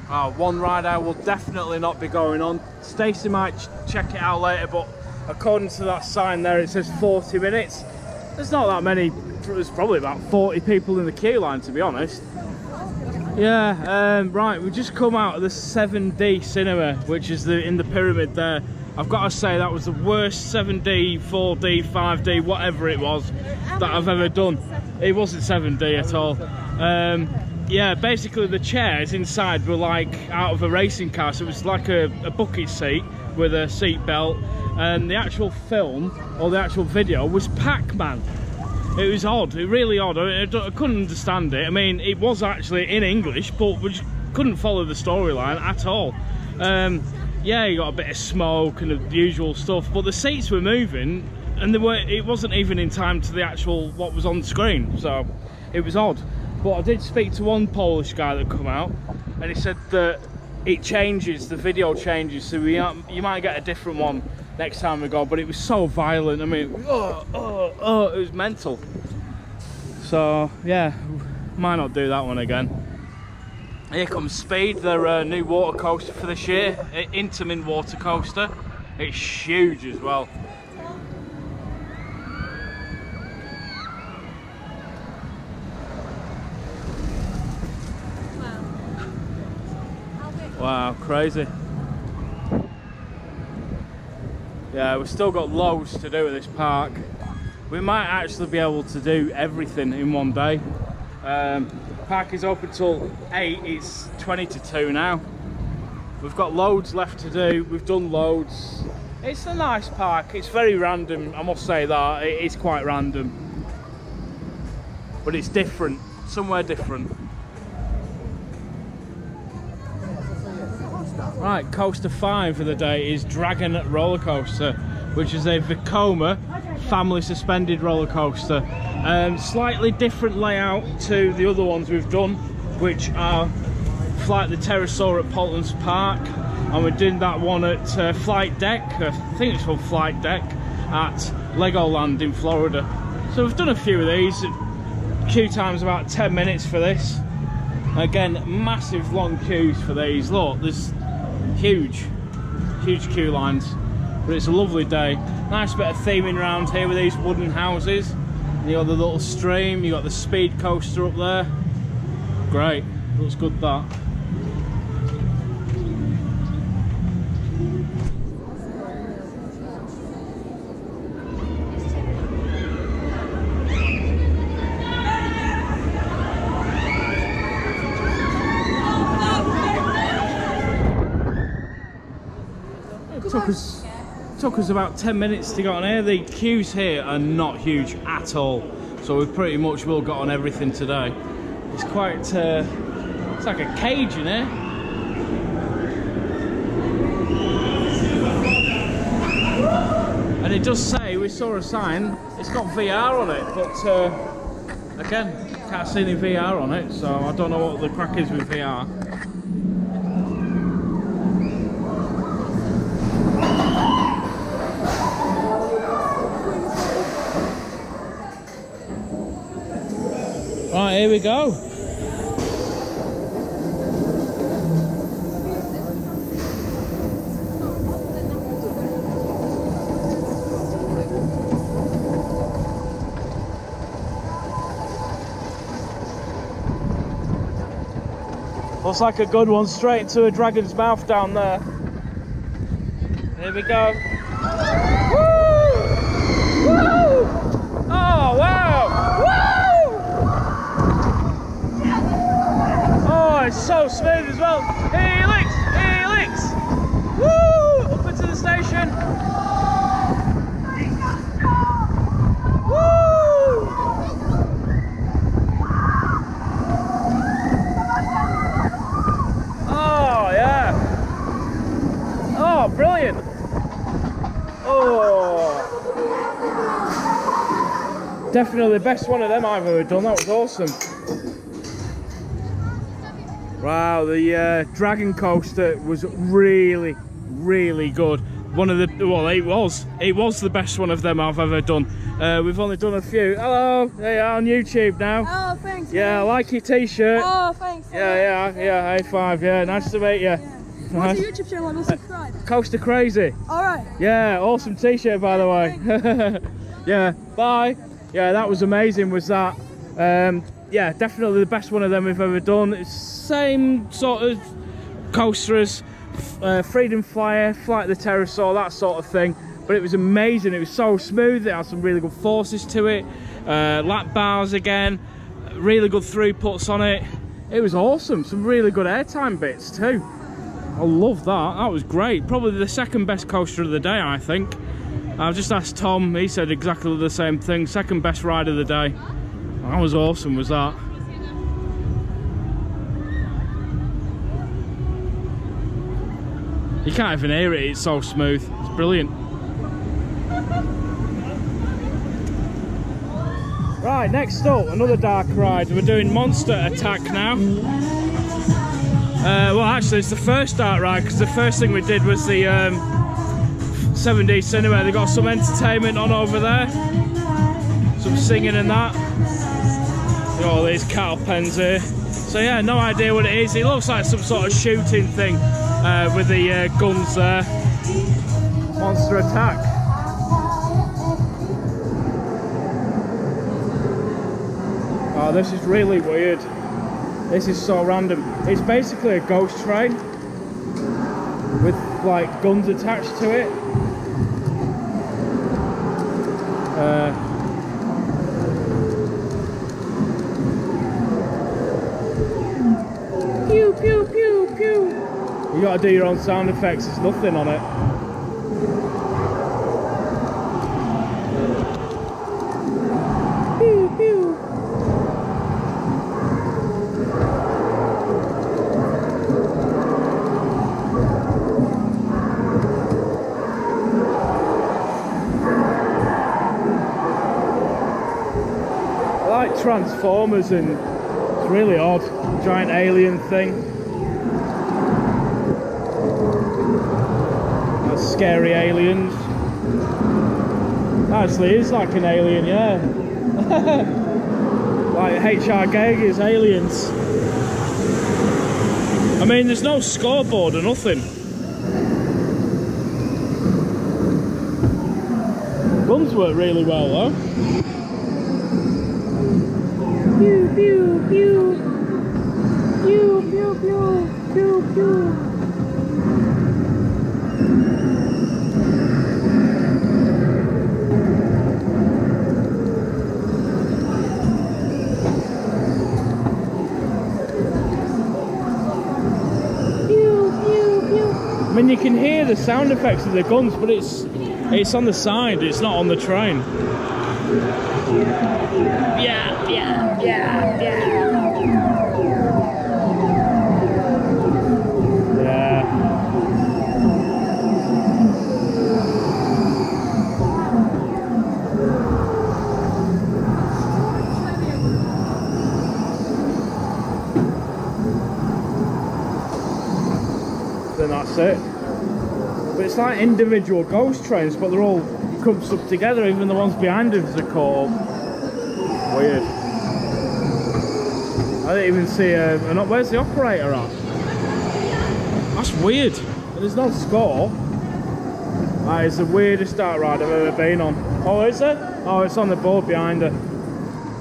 Oh, one ride I will definitely not be going on. Stacy might check it out later, but according to that sign there, it says 40 minutes. There's not that many. There's probably about 40 people in the queue line, to be honest. Yeah, um, right. we've just come out of the 7D cinema, which is the in the pyramid there. I've got to say that was the worst 7D, 4D, 5D, whatever it was that I've ever done. It wasn't 7D at all. Um, yeah, basically the chairs inside were like out of a racing car, so it was like a, a bucket seat with a seat belt, and the actual film or the actual video was Pac-Man. It was odd, it really odd. I, I couldn't understand it. I mean, it was actually in English, but we couldn't follow the storyline at all. Um, yeah, you got a bit of smoke and the usual stuff, but the seats were moving, and they were. It wasn't even in time to the actual what was on screen, so it was odd. But I did speak to one Polish guy that come out, and he said that it changes, the video changes, so we you might get a different one next time we go. But it was so violent. I mean, oh, oh, oh, it was mental. So yeah, might not do that one again. Here comes Speed, their uh, new water coaster for this year, Intamin water coaster. It's huge as well. Wow, crazy. Yeah, we've still got loads to do at this park. We might actually be able to do everything in one day. Um, park is open till 8, it's 20 to 2 now. We've got loads left to do, we've done loads. It's a nice park, it's very random, I must say that, it is quite random. But it's different, somewhere different. Right, coaster five for the day is Dragon Roller Coaster, which is a Vekoma family suspended roller coaster. Um, slightly different layout to the other ones we've done, which are Flight the Pterosaur at Paultons Park and we're doing that one at uh, Flight Deck, I think it's called Flight Deck, at Legoland in Florida. So we've done a few of these. Queue time's about 10 minutes for this. Again, massive long queues for these. Look, there's huge, huge queue lines. But it's a lovely day. Nice bit of theming around here with these wooden houses. You got the little stream, you got the speed coaster up there. Great, looks good that. It took us took us about 10 minutes to get on here. The queues here are not huge at all. So we've pretty much well got on everything today. It's quite, uh, it's like a cage in here. And it does say, we saw a sign, it's got VR on it, but uh, again, can't see any VR on it, so I don't know what the crack is with VR. Right, here we go. Looks like a good one, straight into a dragon's mouth down there. Here we go. Woo! Woo! Oh, wow! Woo! Oh, it's so smooth as well. Helix! Helix! Woo! Up into the station. Woo! Oh, yeah. Oh, brilliant. Oh. Definitely the best one of them I've ever done. That was awesome. Wow, the uh, Dragon Coaster was really, really good. One of the, well, it was. It was the best one of them I've ever done. Uh, we've only done a few. Hello, there you are on YouTube now. Oh, thanks. Yeah, I like your t-shirt. Oh, thanks. Yeah, yeah, yeah, high five, yeah, nice to meet you. What's Nice. your YouTube channel? I will subscribe. Coaster Crazy. Alright. Yeah, awesome t-shirt by the way. yeah, bye. Yeah, that was amazing, was that. Um, yeah, definitely the best one of them we've ever done. It's same sort of coaster as uh, Freedom Flyer, Flight of the Pterosaur, that sort of thing. But it was amazing, it was so smooth, it had some really good forces to it. Uh, lap bars again, really good throughputs on it. It was awesome, some really good airtime bits too. I love that. That was great. Probably the second best coaster of the day, I think. I've just asked Tom. He said exactly the same thing. Second best ride of the day. That was awesome, was that? You can't even hear it. It's so smooth. It's brilliant. Right, next up, another dark ride. We're doing Monster Attack now. Uh, well, actually, it's the first dark ride because the first thing we did was the um, 7D cinema. They got some entertainment on over there, some singing and that. All these cattle pens here. So yeah, no idea what it is. It looks like some sort of shooting thing uh, with the uh, guns there. Monster Attack. Oh, this is really weird. This is so random. It's basically a ghost train with like guns attached to it. Uh, pew pew pew pew. You gotta do your own sound effects. There's nothing on it. Pew pew. I like Transformers and really odd. Giant alien thing. scary aliens. Actually, is like an alien, yeah. like H.R. Giger's aliens. I mean, there's no scoreboard or nothing. Guns work really well though. Pew pew pew. Pew pew pew pew pew. I mean, you can hear the sound effects of the guns, but it's it's on the side. It's not on the train. Yeah, yeah, yeah, yeah. Yeah. Then that's it. But it's like individual ghost trains, but they're all clumped up together, even the ones behind us are up. Weird. I didn't even see a, an, where's the operator at? That's weird. There's no score. That is the weirdest dark ride I've ever been on. Oh, is it? Oh, it's on the board behind her.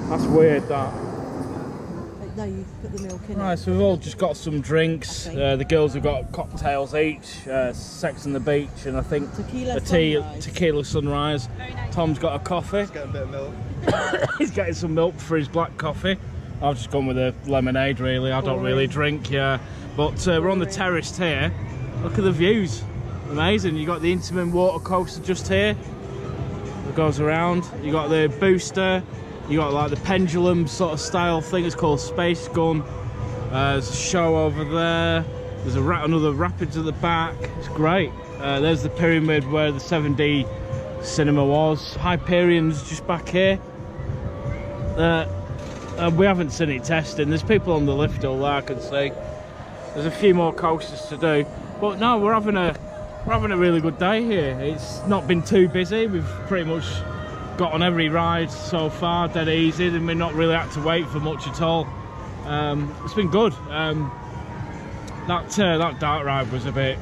That's weird, that. No, you put the milk in Right, it. so we've all just got some drinks. Uh, the girls have got cocktails each, uh, Sex on the Beach, and I think Tequila a tea, sunrise. tequila sunrise. Tom's got a coffee. Get a bit of milk. He's getting some milk for his black coffee. I've just gone with a lemonade, really. I don't really drink, yeah. But uh, we're on the terrace here. Look at the views. Amazing. You got the Intamin water coaster just here. It goes around. You got the booster. You got like the pendulum sort of style thing. It's called Space Gun. Uh, there's a show over there. There's a ra- another rapids at the back. It's great. Uh, there's the pyramid where the 7D cinema was. Hyperion's just back here. Uh, uh, we haven't seen it testing. There's people on the lift all there, I can see. There's a few more coasters to do, but no, we're having a we're having a really good day here. It's not been too busy. We've pretty much got on every ride so far, dead easy, and we're not really had to wait for much at all. Um, it's been good. Um, that uh, that dark ride was a bit.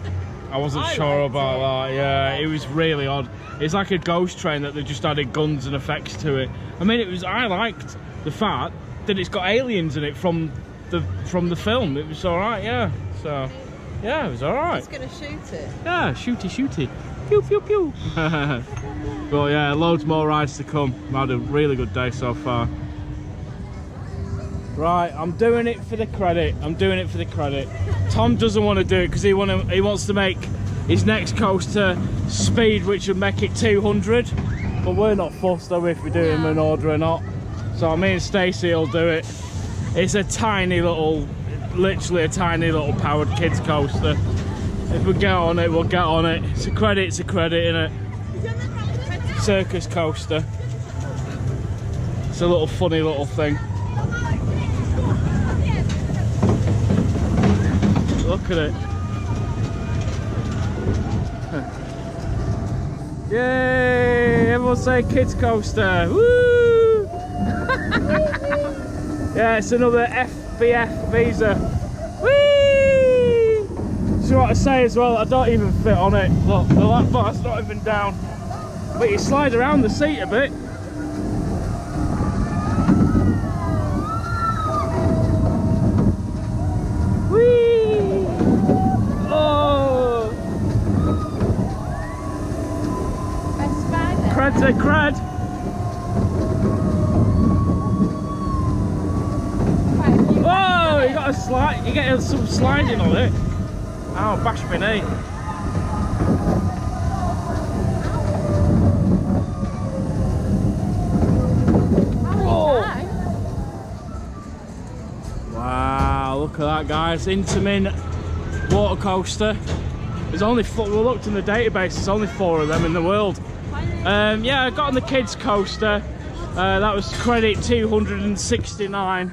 I wasn't I sure about that. Yeah, it was really odd. It's like a ghost train that they just added guns and effects to it. I mean, it was. I liked the fact that it's got aliens in it from the from the film. It was all right. Yeah. So, yeah, it was all right. It's to shoot it. Yeah, shooty shooty. Pew pew pew. but yeah, loads more rides to come. I've had a really good day so far. Right, I'm doing it for the credit. I'm doing it for the credit. Tom doesn't want to do it because he want to, he wants to make his next coaster speed, which would make it 200. But we're not fussed though if we do him an order or not. So me and Stacey will do it. It's a tiny little, literally a tiny little powered kids coaster. If we get on it, we'll get on it. It's a credit, it's a credit, innit? Circus coaster. It's a little funny little thing. Look at it. Yay! Everyone say kids coaster. Woo! yeah, it's another SBF visa. Just what to say as well, I don't even fit on it. Look, the lap bar's not even down. But you slide around the seat a bit. Whee! Oh! A spider. Cred's cred. A few Whoa! You got a slide. You get some sliding on it. Oh. Nice. Wow, look at that, guys. Intamin water coaster. There's only four, we looked in the database, there's only four of them in the world. Um, yeah, I got on the kids coaster. Uh, that was credit 269.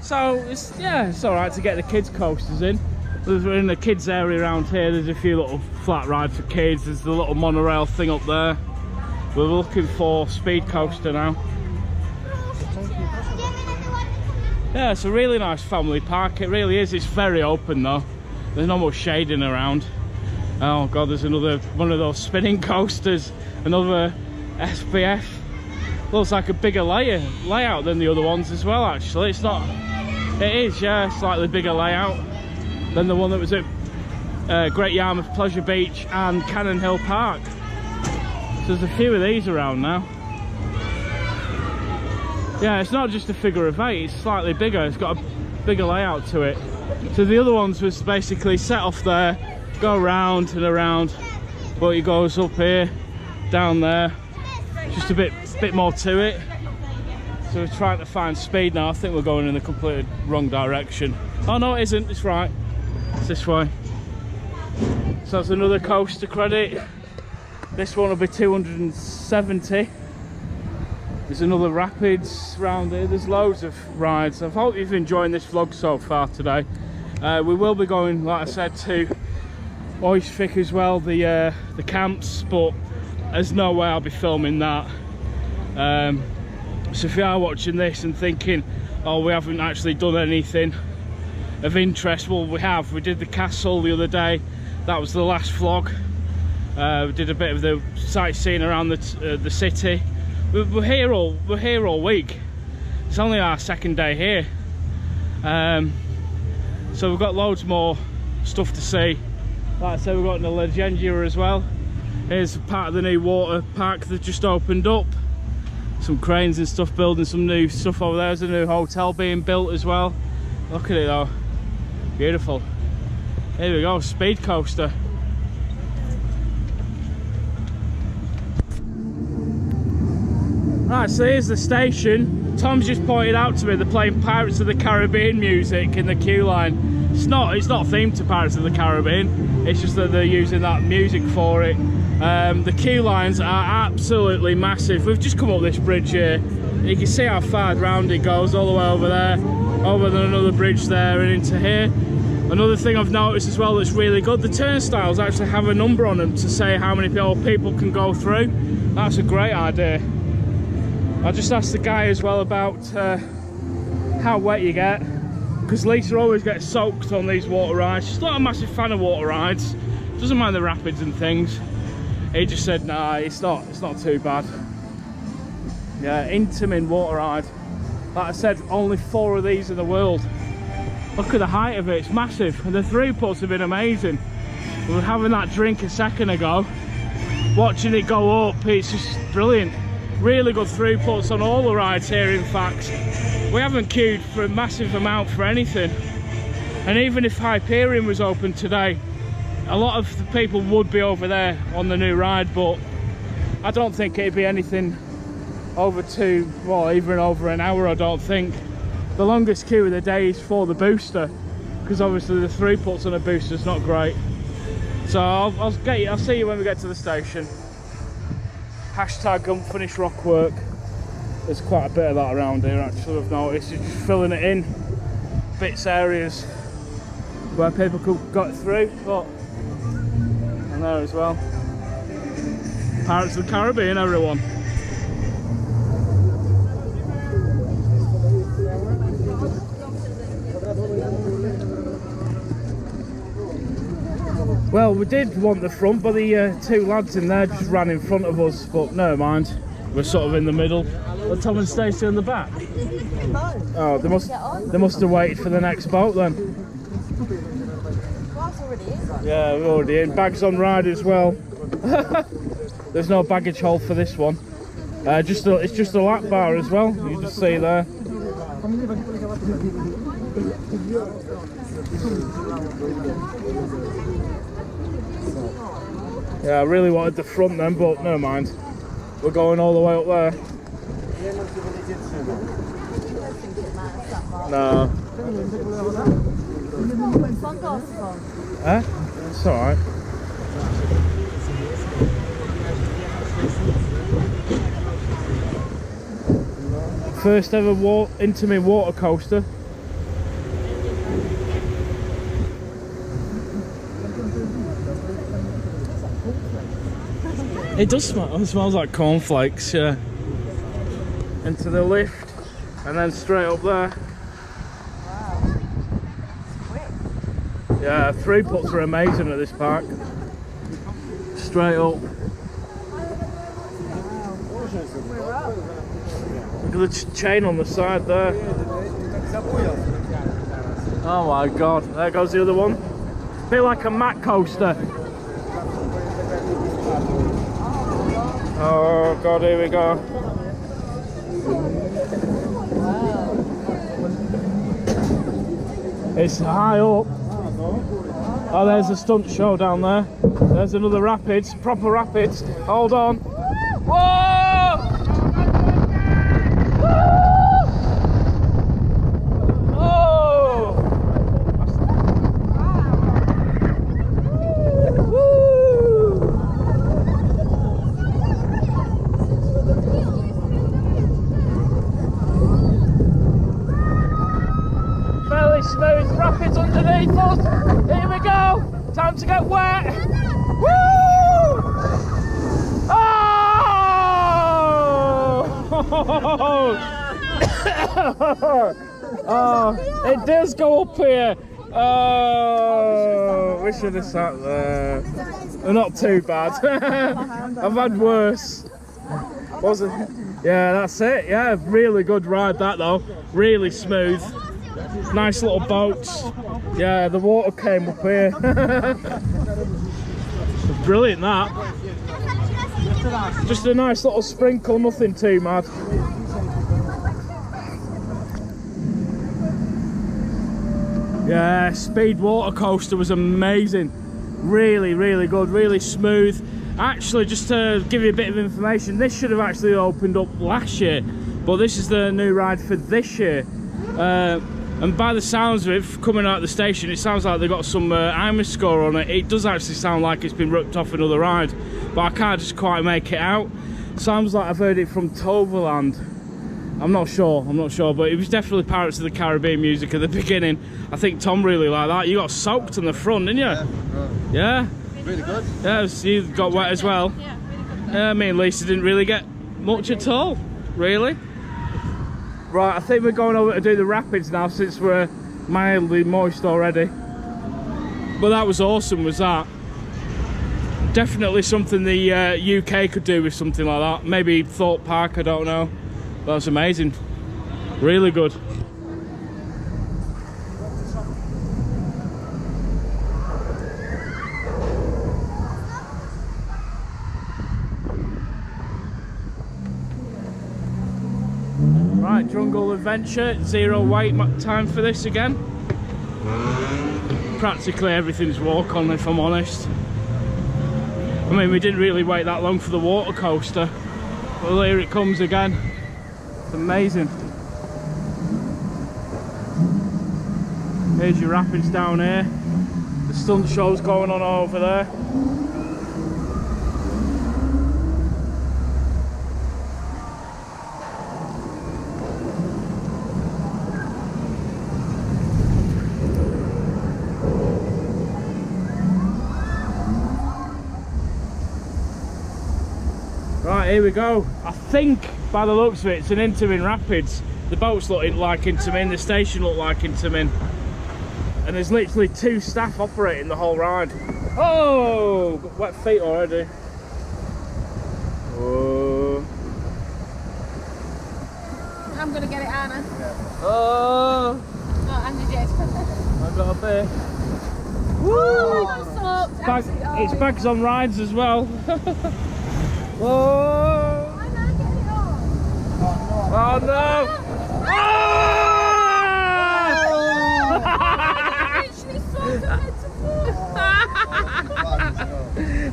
So, it's, yeah, it's alright to get the kids coasters in. There's in the kids area around here. There's a few little flat rides for kids. There's the little monorail thing up there. We're looking for speed coaster now. Yeah, it's a really nice family park. It really is. It's very open though. There's not much shading around. Oh god, there's another one of those spinning coasters. Another SBF. Looks like a bigger layer layout than the other ones as well. Actually, it's not. It is, yeah, slightly bigger layout than the one that was at uh, Great Yarmouth Pleasure Beach and Cannon Hill Park. So there's a few of these around now. Yeah, it's not just a figure of eight, it's slightly bigger. It's got a bigger layout to it. So the other ones was basically set off there, go around and around, but it goes up here, down there. Just a bit, bit more to it. So we're trying to find speed now. I think we're going in the completely wrong direction. Oh no, it isn't. It's right. It's this way. So that's another coaster credit. This one will be 270. There's another rapids round here. There's loads of rides. I hope you've enjoyed this vlog so far today. Uh, we will be going, like I said, to Auschwitz as well, the uh, the camps, but there's no way I'll be filming that. Um, so if you are watching this and thinking, oh, we haven't actually done anything of interest, well, we have. We did the castle the other day. That was the last vlog. Uh, we did a bit of the sightseeing around the, uh, the city. We're here all we're here all week. It's only our second day here. Um, so we've got loads more stuff to see. Like I said we've got the Legendia as well. Here's part of the new water park that just opened up. Some cranes and stuff building some new stuff over there. There's a new hotel being built as well. Look at it though beautiful here we go speed coaster Right, so here's the station. Tom's just pointed out to me they're playing Pirates of the Caribbean music in the queue line. It's not it's not themed to Pirates of the Caribbean, it's just that they're using that music for it. Um, the queue lines are absolutely massive. We've just come up this bridge here. You can see how far round it goes, all the way over there, over another bridge there and into here. Another thing I've noticed as well that's really good, the turnstiles actually have a number on them to say how many people can go through. That's a great idea. I just asked the guy as well about uh, how wet you get because Lisa always gets soaked on these water rides. She's not a massive fan of water rides, doesn't mind the rapids and things. He just said, nah, it's not, it's not too bad. Yeah, Intamin water ride. Like I said, only four of these in the world. Look at the height of it, it's massive. And the throughputs have been amazing. We were having that drink a second ago. Watching it go up, it's just brilliant really good throughputs on all the rides here in fact we haven't queued for a massive amount for anything and even if Hyperion was open today a lot of the people would be over there on the new ride but I don't think it'd be anything over two well even over an hour I don't think. The longest queue of the day is for the booster because obviously the throughputs on a booster is not great. So I'll, I'll get you, I'll see you when we get to the station. Hashtag unfinished rock work. There's quite a bit of that around here actually I've noticed. You're just filling it in. Bits areas where people could got through but and there as well. Pirates of the Caribbean everyone Well, we did want the front, but the uh, two lads in there just ran in front of us, but never mind. We're sort of in the middle. Tom and Stacey in the back? Oh, they must, they must have waited for the next boat then. Yeah, we're already in. Bags on ride as well. There's no baggage hold for this one. Uh, just a, It's just a lap bar as well, you just see there. Yeah, I really wanted the front then, but never mind. We're going all the way up there. No. Eh? It's alright. First ever wa Intamin water coaster. It does smell. It smells like cornflakes. Yeah. Into the lift, and then straight up there. Yeah, throughputs are amazing at this park. Straight up. Look at the ch- chain on the side there. Oh my god, there goes the other one. Bit like a Mack coaster. Oh god, here we go. It's high up. Oh, there's a stunt show down there. There's another rapids, proper rapids. Hold on. Whoa! Whoa! Woo! Fairly smooth rapids underneath us. Here we go. Time to get wet. Woo! Oh! oh, it does go up here. Sat there. Uh, They're not too bad. I've had worse. Was it? Yeah, that's it. Yeah, really good ride that though. Really smooth. Nice little boats. Yeah, the water came up here. Brilliant that. Just a nice little sprinkle, nothing too mad. Yeah, Speed Water Coaster was amazing. Really, really good, really smooth. Actually, just to give you a bit of information, this should have actually opened up last year, but this is the new ride for this year. Uh, and by the sounds of it, coming out of the station, it sounds like they've got some uh, IMAscore on it. It does actually sound like it's been ripped off another ride, but I can't just quite make it out. Sounds like I've heard it from Toverland. I'm not sure, I'm not sure, but it was definitely Pirates of the Caribbean music at the beginning. I think Tom really liked that. You got soaked in the front, didn't you? Yeah, right. Yeah? really good. Yeah, so you got wet as well. Yeah, really good. Yeah, me and Lisa didn't really get much at all, really. Right, I think we're going over to do the rapids now since we're mildly moist already. But that was awesome, was that? Definitely something the uh, UK could do with something like that. Maybe Thorpe Park, I don't know. That was amazing. Really good. Right, Jungle Adventure, zero wait time for this again. Practically everything's walk on if I'm honest. I mean, we didn't really wait that long for the water coaster. Well, here it comes again. It's amazing. Here's your rapids down here. The stunt show's going on over there. Right, here we go. I think, by the looks of it, it's an Intamin Rapids. The boats look like Intamin, the station look like Intamin. And there's literally two staff operating the whole ride. Oh, got wet feet already. Oh, I'm gonna get it, Anna. oh Oh, Andy did. I got a bit. Oh, I'm soaked. Bag, oh, it's bags on rides as well. Whoa! Anna, get it off. Oh no!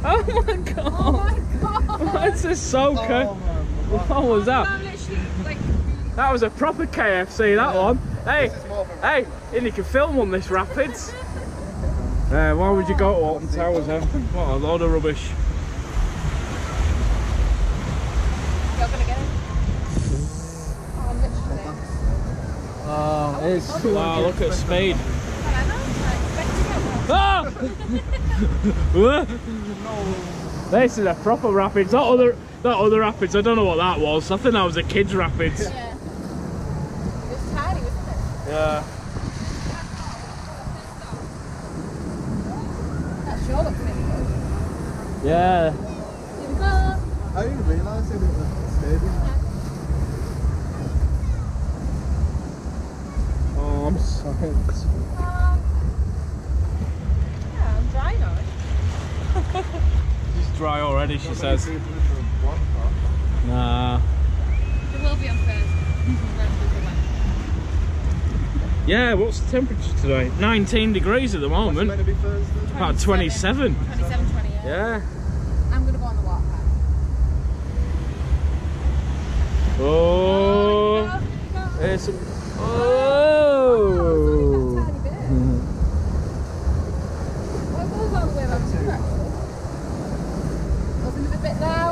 Oh my god! Oh my god. That's a soaker. What was that? That was a proper KFC, that one. Hey, hey, and you can film on this rapids. Uh, why would you go to Alton Towers then? What a load of rubbish. You're gonna get it. Oh, I'm literally. Oh, it's wow! Look at speed. Anna, I expect to get one. Ah! This is a proper rapids. That other that other rapids, I don't know what that was. I think that was a kids rapids. Yeah. It was tiny, wasn't it? Yeah. That sure looks really. Yeah. Here we go. I didn't realise it at the stadium. Oh, I'm. Um, yeah, I'm dry now. She's dry already, she says. People from one part. Nah. It will be on Thursday. Yeah, what's the temperature today? 19 degrees at the What's it moment. meant to be Thursday? About 27. 27, 28. Yeah. I'm going to go on the walk path. Oh. Here we go. There's some. Oh, Oh. it's only that tiny bit. Well, it goes all the way around too, actually. Wasn't it a bit now?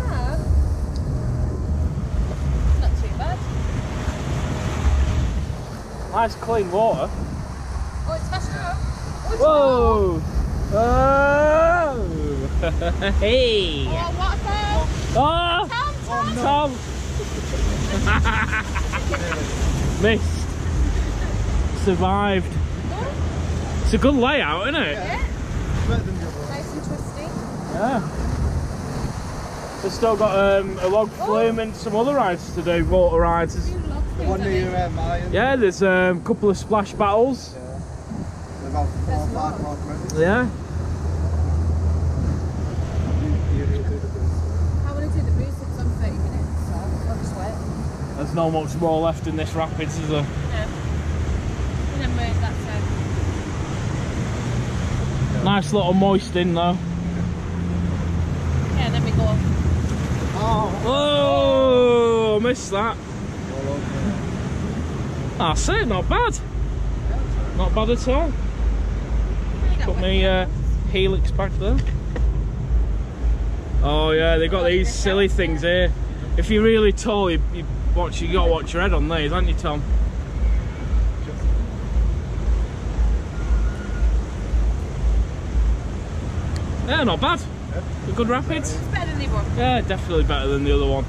Ah. Not too bad. Nice clean water. Oh, it's fast Oh, Whoa. Oh. hey. Oh, waterfall. Oh. Tom, Tom. Tom. Missed. Survived. It's a good layout, isn't it? Yeah. Better than the other one. Nice and twisty. Yeah. They've still got um, a log flume and some other rides to do, water rides. There's- Few log The things, one near think. uh, Mayan. Yeah, there's um, a couple of splash battles. Yeah. They're about four or five more. Yeah. You, you need to do the boost. I want to do the boost it's on 30 minutes, so I'll just wait. There's not much more left in this rapids, is there? Yeah. And then where's that side? Nice little moist in though. Yeah, then we go. Oh! Oh, missed that. That's it, not bad. Not bad at all. Put me uh, helix back there. Oh yeah, they've got these silly things here. If you're really tall, you, you watch. You got to watch your head on these, haven't you, Tom? Yeah, not bad. A good rapids. It's better than the one. Yeah, definitely better than the other one.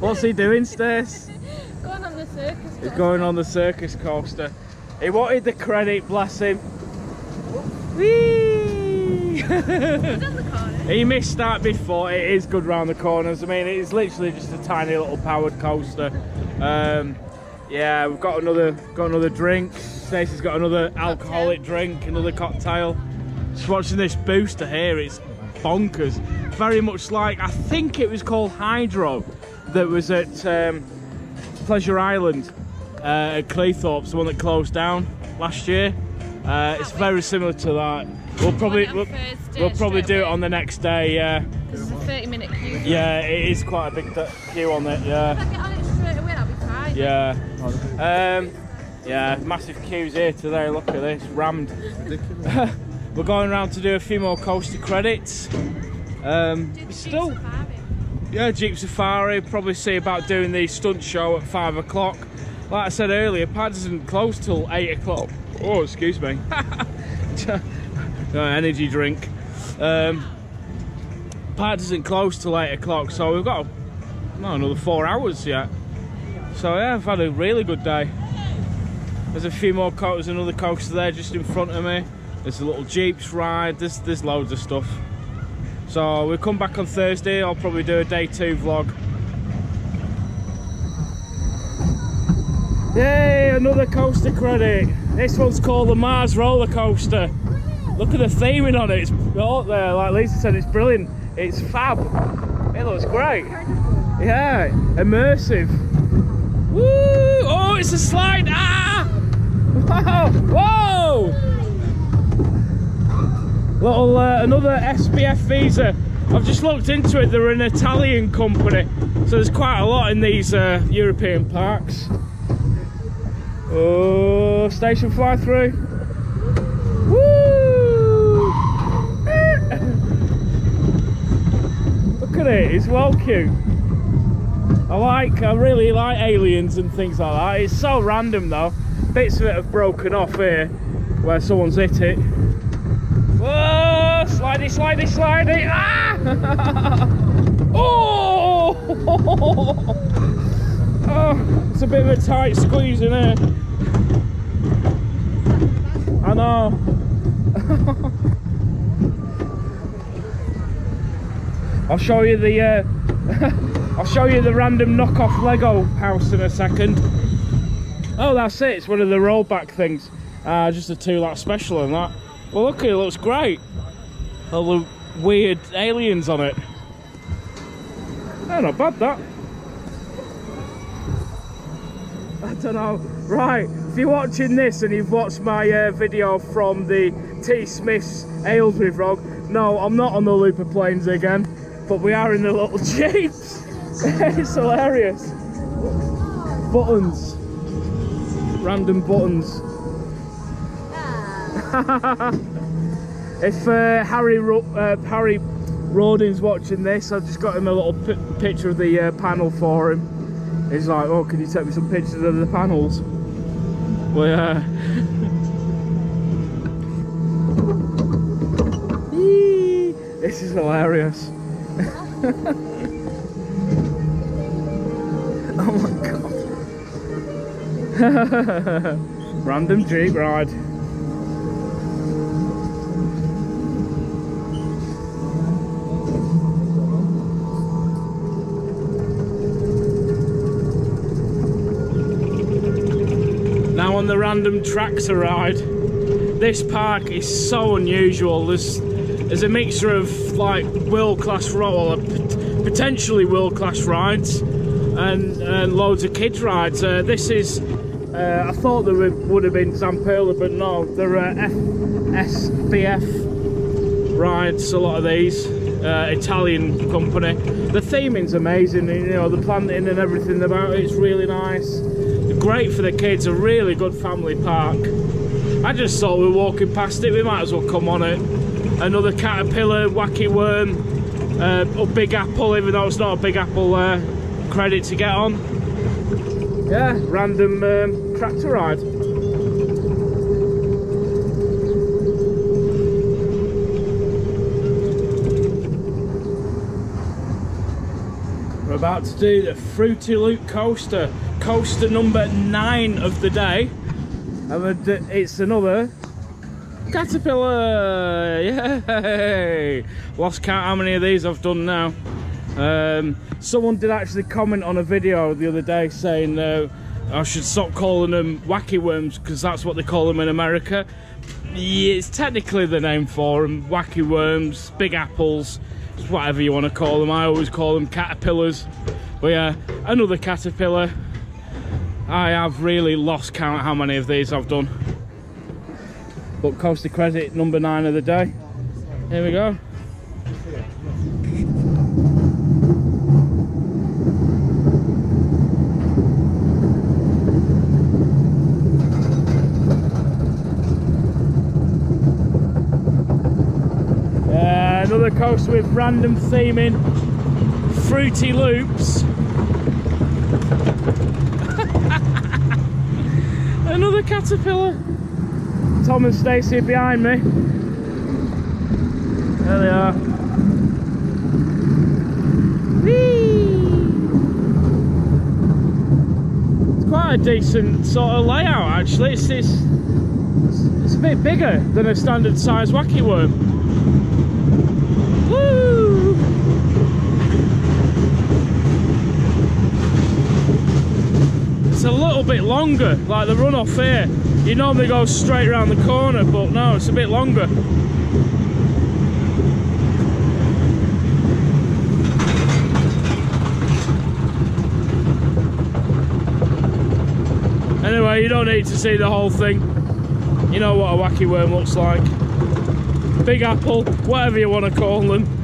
What's he doing, Stace? Going on the circus. He's going on the circus coaster. He wanted the credit, bless him. Whee! It's on the corner. he missed that before. It is good round the corners. I mean, it's literally just a tiny little powered coaster. Um, yeah, we've got another got another drink. Stacey's got another alcoholic drink, another cocktail. Just watching this booster here, it's bonkers. Very much like I think it was called Hydro that was at um, Pleasure Island uh, at Cleethorpes, the one that closed down last year. Uh, it's very similar to that. We'll probably we'll, we'll probably do it on the next day. Yeah, This is a 30 minute queue. yeah, it is quite a big queue on it. Yeah, I get on it straight away, I'll be fine. yeah, um, yeah. Massive queues here today. Look at this, rammed. We're going around to do a few more coaster credits. Um, still, Jeep Safari. Yeah, Jeep Safari. Probably see about doing the stunt show at five o'clock. Like I said earlier, Pad doesn't close till eight o'clock. Oh, excuse me. no, energy drink. Um, Pad isn't close till eight o'clock, so we've got no, another four hours yet. So yeah, I've had a really good day. There's a few more coasters, another coaster there just in front of me. There's a little Jeeps ride. There's there's loads of stuff. So we'll come back on Thursday. I'll probably do a day two vlog. Yay, another coaster credit. This one's called the Mars roller coaster. Look at the theming on it. It's out there, like Lisa said, it's brilliant. It's fab. It looks great. Yeah, immersive. Woo! Oh, it's a slide. Ah! Whoa! Whoa! Little uh, another SBF visa. I've just looked into it. They're an Italian company, so there's quite a lot in these uh, European parks. Oh, station fly through. Look at it. It's well cute. I like. I really like aliens and things like that. It's so random though. Bits of it have broken off here. where someone's hit it. Slidey, slidey, slidey! Ah! oh! oh! It's a bit of a tight squeeze in there. I know. I'll show you the uh, I'll show you the random knockoff Lego house in a second. Oh, that's it. It's one of the rollback things. Uh, just a two-lot special and that. Well, look, it looks great. All the weird aliens on it. Oh, not bad, that. I don't know. Right, if you're watching this and you've watched my uh, video from the T. Smith's Aylesbury vlog, no, I'm not on the Looper planes again, but we are in the little Jeeps. it's hilarious. Buttons. Random buttons. if uh, Harry Ro uh, Harry Rodin's watching this, I've just got him a little picture of the uh, panel for him. He's like, oh, can you take me some pictures of the panels? Well, yeah. this is hilarious. oh my god. Random Jeep ride. The random tractor ride. This park is so unusual. There's there's a mixture of like world-class or potentially world-class rides and, and loads of kids rides. Uh, this is uh, I thought there would have been Zamperla, but no, there are SBF rides. A lot of these uh, Italian company. The theming's amazing. You know the planting and everything about it. It's really nice great for the kids, a really good family park. I just thought we were walking past it, we might as well come on it. Another caterpillar, wacky worm, uh, a big apple, even though it's not a big apple uh, credit to get on. Yeah, random um, tractor ride. We're about to do the Fruity Loop coaster coaster number nine of the day. And it's another caterpillar yay! Lost count how many of these i've done now. Um, someone did actually comment on a video the other day saying uh, i should stop calling them wacky worms because that's what they call them in america. Yeah, it's technically the name for them wacky worms big apples whatever you want to call them i always call them caterpillars but yeah another caterpillar I have really lost count how many of these I've done. But Coaster Credit number nine of the day. Here we go. Uh, coaster with random theming, fruity loops. Another caterpillar. Tom and Stacey behind me. There they are. Whee! It's quite a decent sort of layout actually. It's, it's, it's a bit bigger than a standard size wacky worm. it's a little bit longer. Like the runoff here you normally go straight around the corner but no it's a bit longer. Anyway you don't need to see the whole thing. You know what a wacky worm looks like. Big apple whatever you want to call them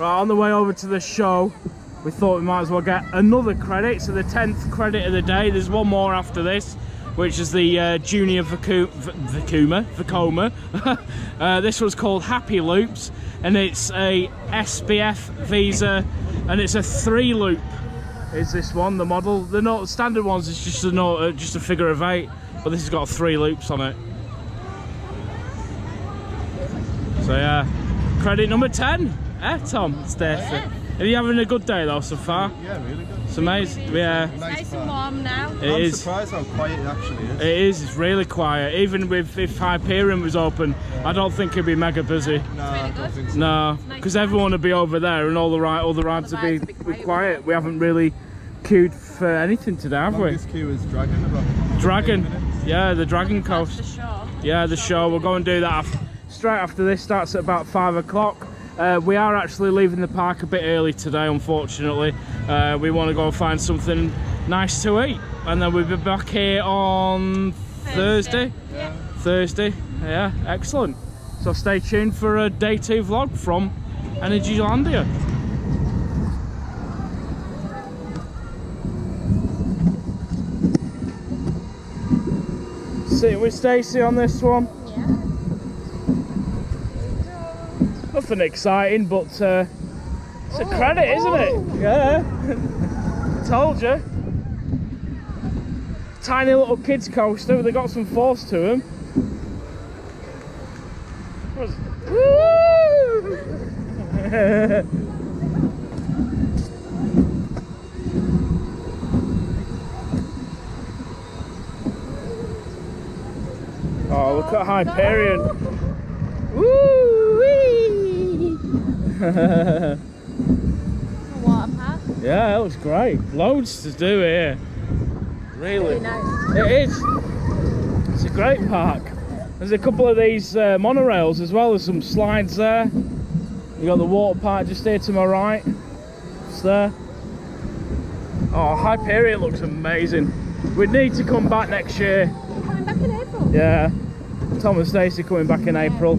Right, on the way over to the show, we thought we might as well get another credit. So the 10th credit of the day, there's one more after this, which is the uh, Junior. Vekoma. uh, this was called Happy Loops, and it's a SBF Visa and it's a three loop. Is this one the model? The not standard ones it's just a no, uh, just a figure of eight, but this has got three loops on it. So yeah, credit number ten. Eh, Tom, Stacey. Are you having a good day though so far? Yeah, really good. It's amazing. Yeah, Nice and warm now. it I'm is. surprised how quiet it actually is. It is. It's really quiet. Even with if Hyperion was open, I don't think it'd be mega busy. no, I don't think so. No, because everyone would be over there and all the right, all the rides would be, would be be quiet, quiet. We haven't really queued for anything today, have we? Longest queue is Dragon about Dragon. Yeah, the Dragon Coast. the shore. Yeah, the show. We'll go and do that after, straight after this. Starts at about five o'clock. Uh, we are actually leaving the park a bit early today, unfortunately. Uh, we want to go and find something nice to eat, and then we'll be back here on Thursday. Yeah. Thursday. Yeah, excellent. So stay tuned for a day two vlog from Energylandia. Sitting with Stacey on this one. Nothing exciting, but uh, it's a credit, isn't it? Yeah. Told you. Tiny little kids coaster, but they got some force to them. Woo! oh, look at Hyperion. Water park. yeah, that was great. Loads to do here. Really. Really nice. It is. It's a great park. There's a couple of these uh, monorails as well as some slides there. You got the water park just here to my right. It's there. Oh, Hyperion looks amazing. We need to come back next year. Coming back in April. Yeah. Tom and Stacey coming back in April.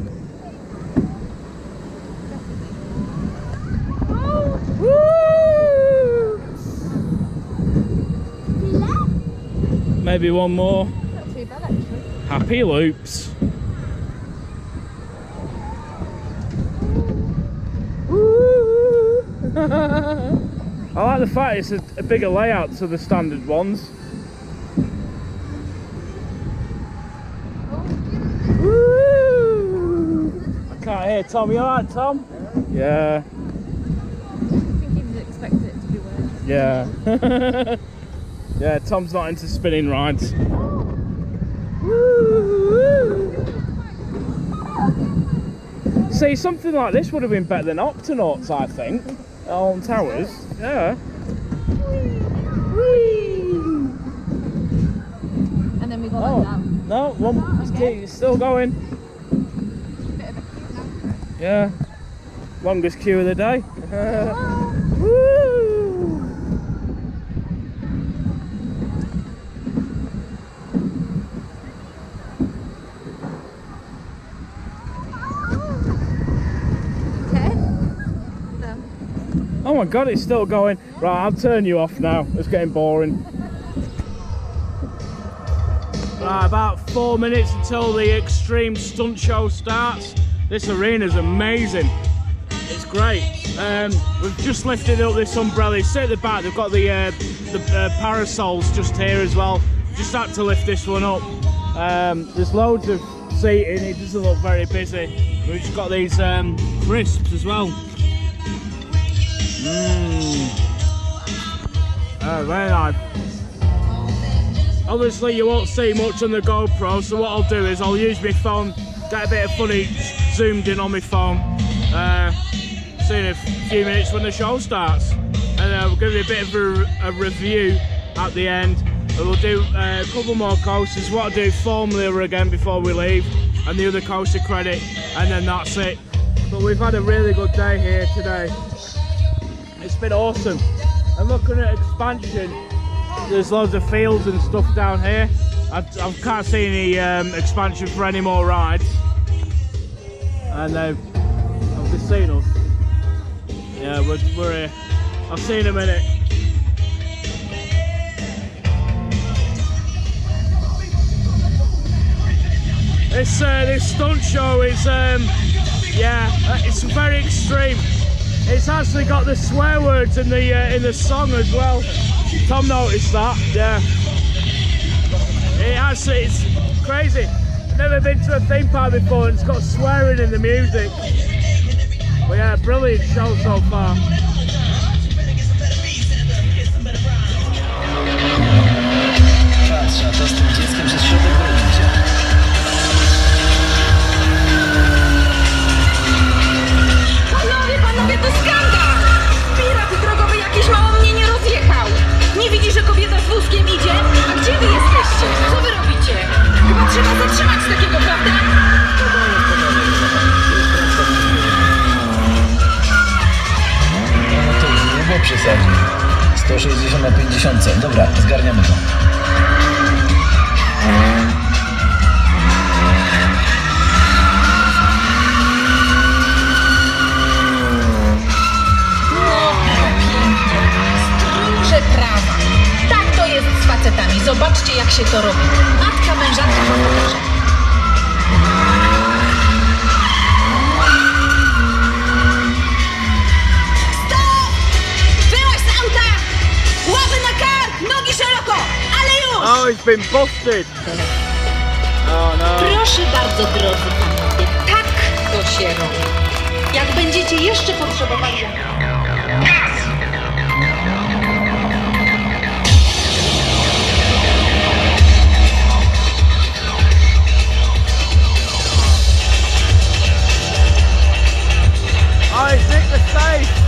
Maybe one more. Not too bad actually. Happy loops. I like the fact it's a, a bigger layout to the standard ones. Oh, I can't hear Tom. You alright, Tom? Yeah, I think he was expecting it to be worse. yeah. yeah, Tom's not into spinning rides. See, something like this would have been better than Octonauts, I think. Alton Towers. Yeah. And then we go Oh, like that. no, one, it's, Okay. it's still going. Bit of a queue now. Yeah. Longest queue of the day. Woo! Okay. So, Oh my god, it's still going. Right, I'll turn you off now. It's getting boring. Right, about four minutes until the extreme stunt show starts. This arena's amazing. It's great. Um, we've just lifted up this umbrella. It's at the back. They've got the uh, the uh, parasols just here as well. Just had to lift this one up. Um, there's loads of seating. It doesn't look very busy. We've just got these um, crisps as well. Nice. Obviously, you won't see much on the GoPro, so what I'll do is I'll use my phone, get a bit of footage zoomed in on my phone. Uh, see in a few minutes when the show starts, and uh, we'll give you a bit of a, a review at the end. And we'll do uh, a couple more coasters. What I'll do Formula again before we leave, and the other coaster credit, and then that's it. But we've had a really good day here today. It's been awesome. And looking at expansion, there's loads of fields and stuff down here. I, I can't see any um, expansion for any more rides. And uh, I've just seen us. Yeah, we're, we're here. I'll see you in a minute. This uh, this stunt show is um, yeah, uh, it's very extreme. It's actually got the swear words in the uh, in the song as well. Tom noticed that. Yeah. It actually it's crazy. Never been to a theme park before and it's got swearing in the music. But yeah, brilliant show so far. Że kobieta z wózkiem idzie? A gdzie wy jesteście? Co wy robicie? Chyba trzeba zatrzymać takiego, prawda? No to już nie było przesadnie. 160 na 50. Dobra, zgarniamy to. Z facetami. Zobaczcie, jak się to robi. Matka mężatka wam pokaże. Stop! Wyłaź z auta! Na kark! Nogi szeroko! Ale już! He's been busted. Oh no. Proszę bardzo, drodzy panowie, tak to się robi. Jak będziecie jeszcze potrzebowali... the safe.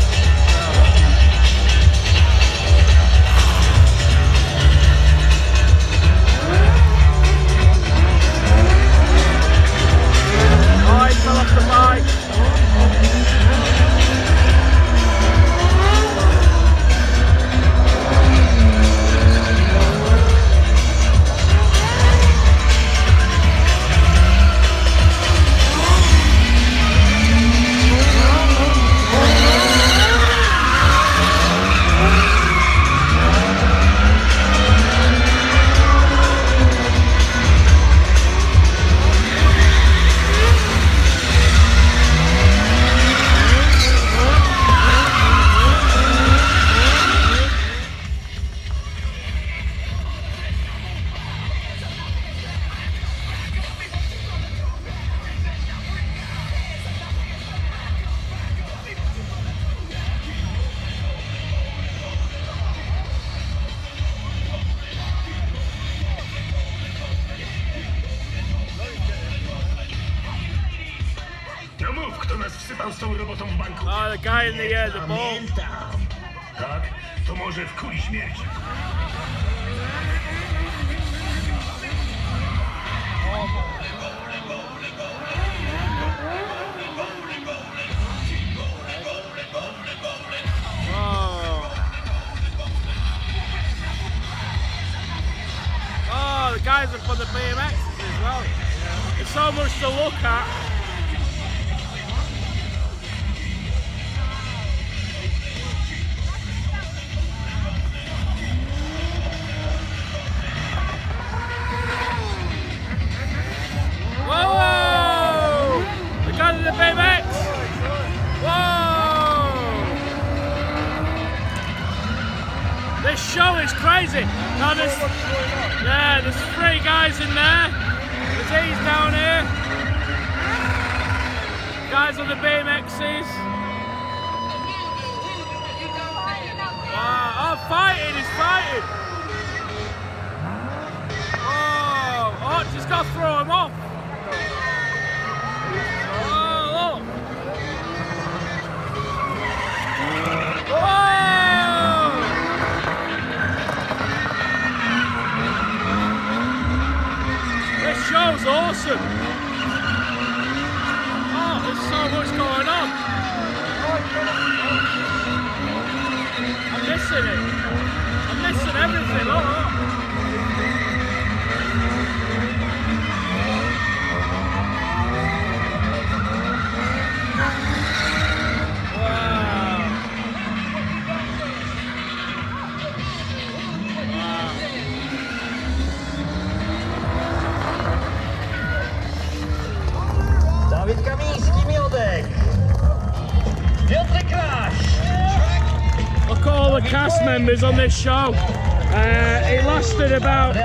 Members on this show. Uh, it lasted about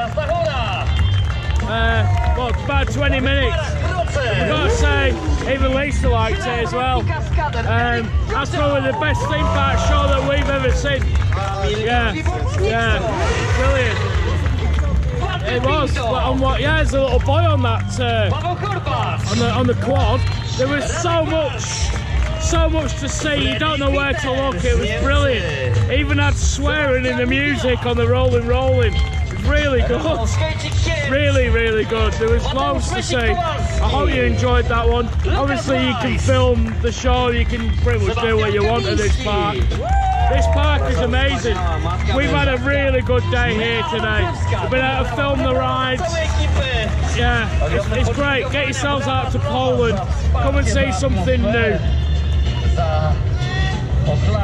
uh, what, about 20 minutes. I've got to say, even Lisa liked it as well. Um, that's probably the best theme park show that we've ever seen. Yeah, yeah, brilliant. It was. On what? Yeah, there's a little boy on that uh, on the on the quad. There was so much, so much to see. You don't know where to look. It was brilliant. Even had swearing in the music on the rolling rolling. Really good. Really, really good. There was loads to see. I hope you enjoyed that one. Obviously, you can film the show. You can pretty much do what you want at this park. This park is amazing. We've had a really good day here today. We've been able to film the rides. Yeah, it's, it's great. Get yourselves out to Poland. Come and see something new.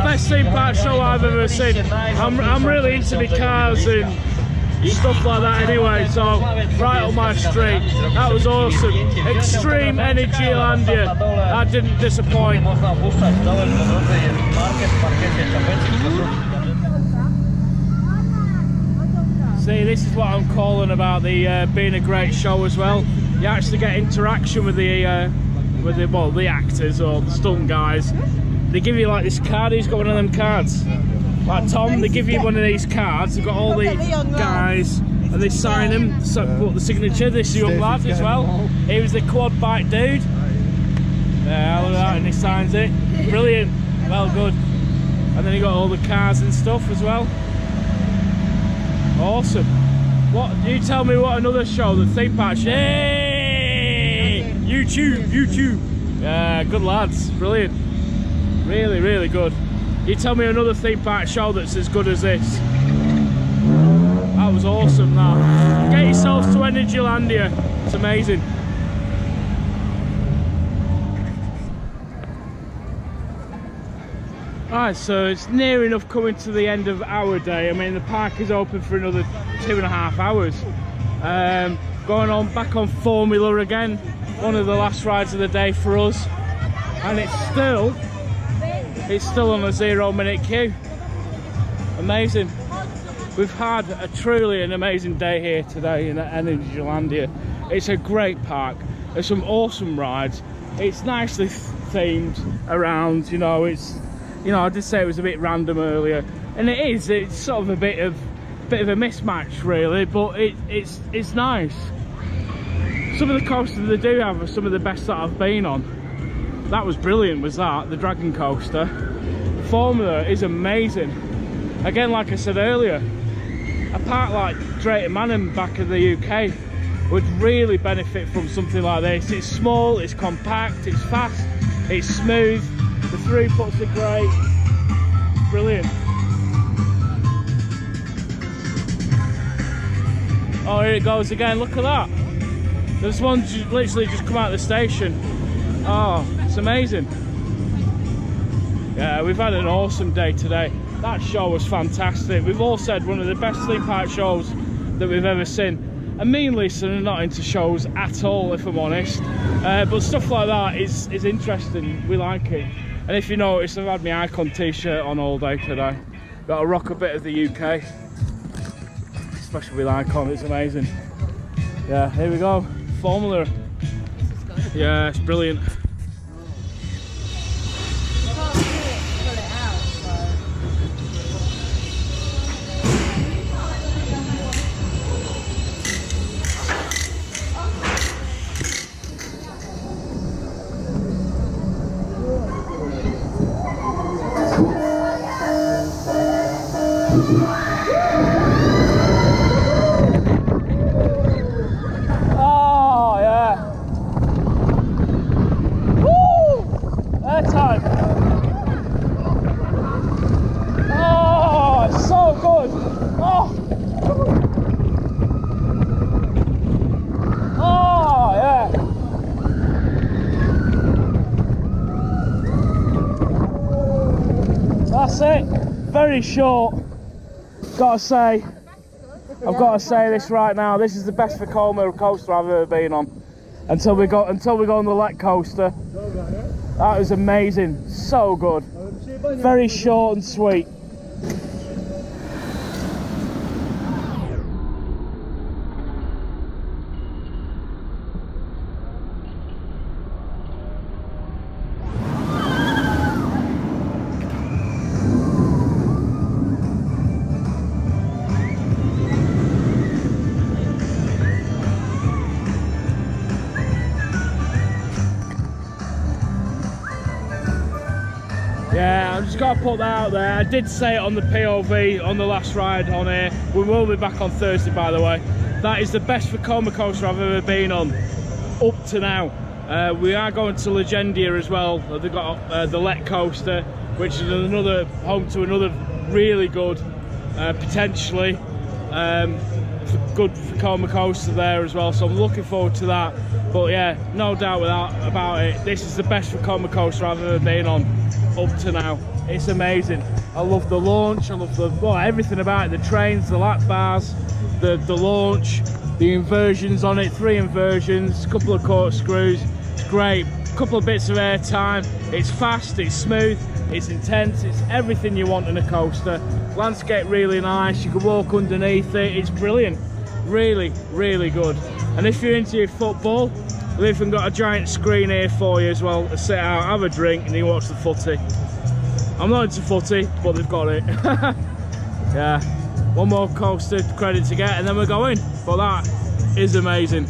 Best theme park show I've ever seen. I'm, I'm really into the cars and stuff like that anyway, so right on my street. That was awesome. Extreme Energylandia. That didn't disappoint. See, this is what I'm calling about the uh, being a great show as well. You actually get interaction with the uh, with the well, the actors or the stunt guys. They give you like this card. Who's got one of them cards? Like Tom, they give you one of these cards. They've got all the guys and they sign them. So put the signature. This young lad as well. He was the quad bike dude. Yeah, look at that, and he signs it. Brilliant. Well, good. And then he got all the cars and stuff as well. Awesome. What? You tell me what another show, the theme park. Hey! YouTube, YouTube. Yeah, good lads. Brilliant. Really, really good. You tell me another theme park show that's as good as this. That was awesome, that. Get yourselves to Energylandia. It's amazing. Alright, so it's near enough coming to the end of our day. I mean, the park is open for another two and a half hours. Um, going on back on Formula again. One of the last rides of the day for us. And it's still, it's still on a zero minute queue. Amazing. We've had a truly an amazing day here today in Energylandia. It's a great park. There's some awesome rides. It's nicely themed around, you know, it's you know, I did say it was a bit random earlier, and it is. It's sort of a bit of, bit of a mismatch, really, but it, it's it's nice. Some of the coasters they do have are some of the best that I've been on. That was brilliant, was that the Dragon Coaster? Formula is amazing. Again, like I said earlier, a park like Drayton Manor back in the UK would really benefit from something like this. It's small, it's compact, it's fast, it's smooth the throughputs are great. Brilliant. Oh, here it goes again. Look at that. There's one literally just come out of the station. Oh, it's amazing. Yeah, we've had an awesome day today. That show was fantastic. We've all said one of the best theme park shows that we've ever seen. And me and Lisa are not into shows at all, if I'm honest. Uh, but stuff like that is, is interesting. We like it. And if you notice, I've had my Icon t-shirt on all day today. Got to rock a bit of the UK. Especially with Icon, it's amazing. Yeah, here we go. Formula. Yeah, it's brilliant. Very short. Gotta say, I've got to say this right now. This is the best Vekoma coaster I've ever been on. Until we got until we go on the Lech coaster. That was amazing. So good. Very short and sweet. Did say it on the POV on the last ride on here. We will be back on Thursday, by the way. That is the best Vekoma coaster I've ever been on, up to now. Uh, we are going to Legendia as well. They've got uh, the Lech coaster, which is another home to another really good, uh, potentially um, good Vekoma coaster there as well. So I'm looking forward to that. But yeah, no doubt without about it. This is the best Vekoma coaster I've ever been on up to now. It's amazing. I love the launch. I love the well everything about it. The trains, the lap bars, the the launch, the inversions on it. Three inversions, a couple of corkscrews. It's great. A couple of bits of air time. It's fast. It's smooth. It's intense. It's everything you want in a coaster. Landscape really nice. You can walk underneath it. It's brilliant. Really, really good. And if you're into your football, we've even got a giant screen here for you as well to sit out, have a drink, and you watch the footy. I'm not into footy, but they've got it. yeah, one more coaster credit to get, and then we're going. But that is amazing.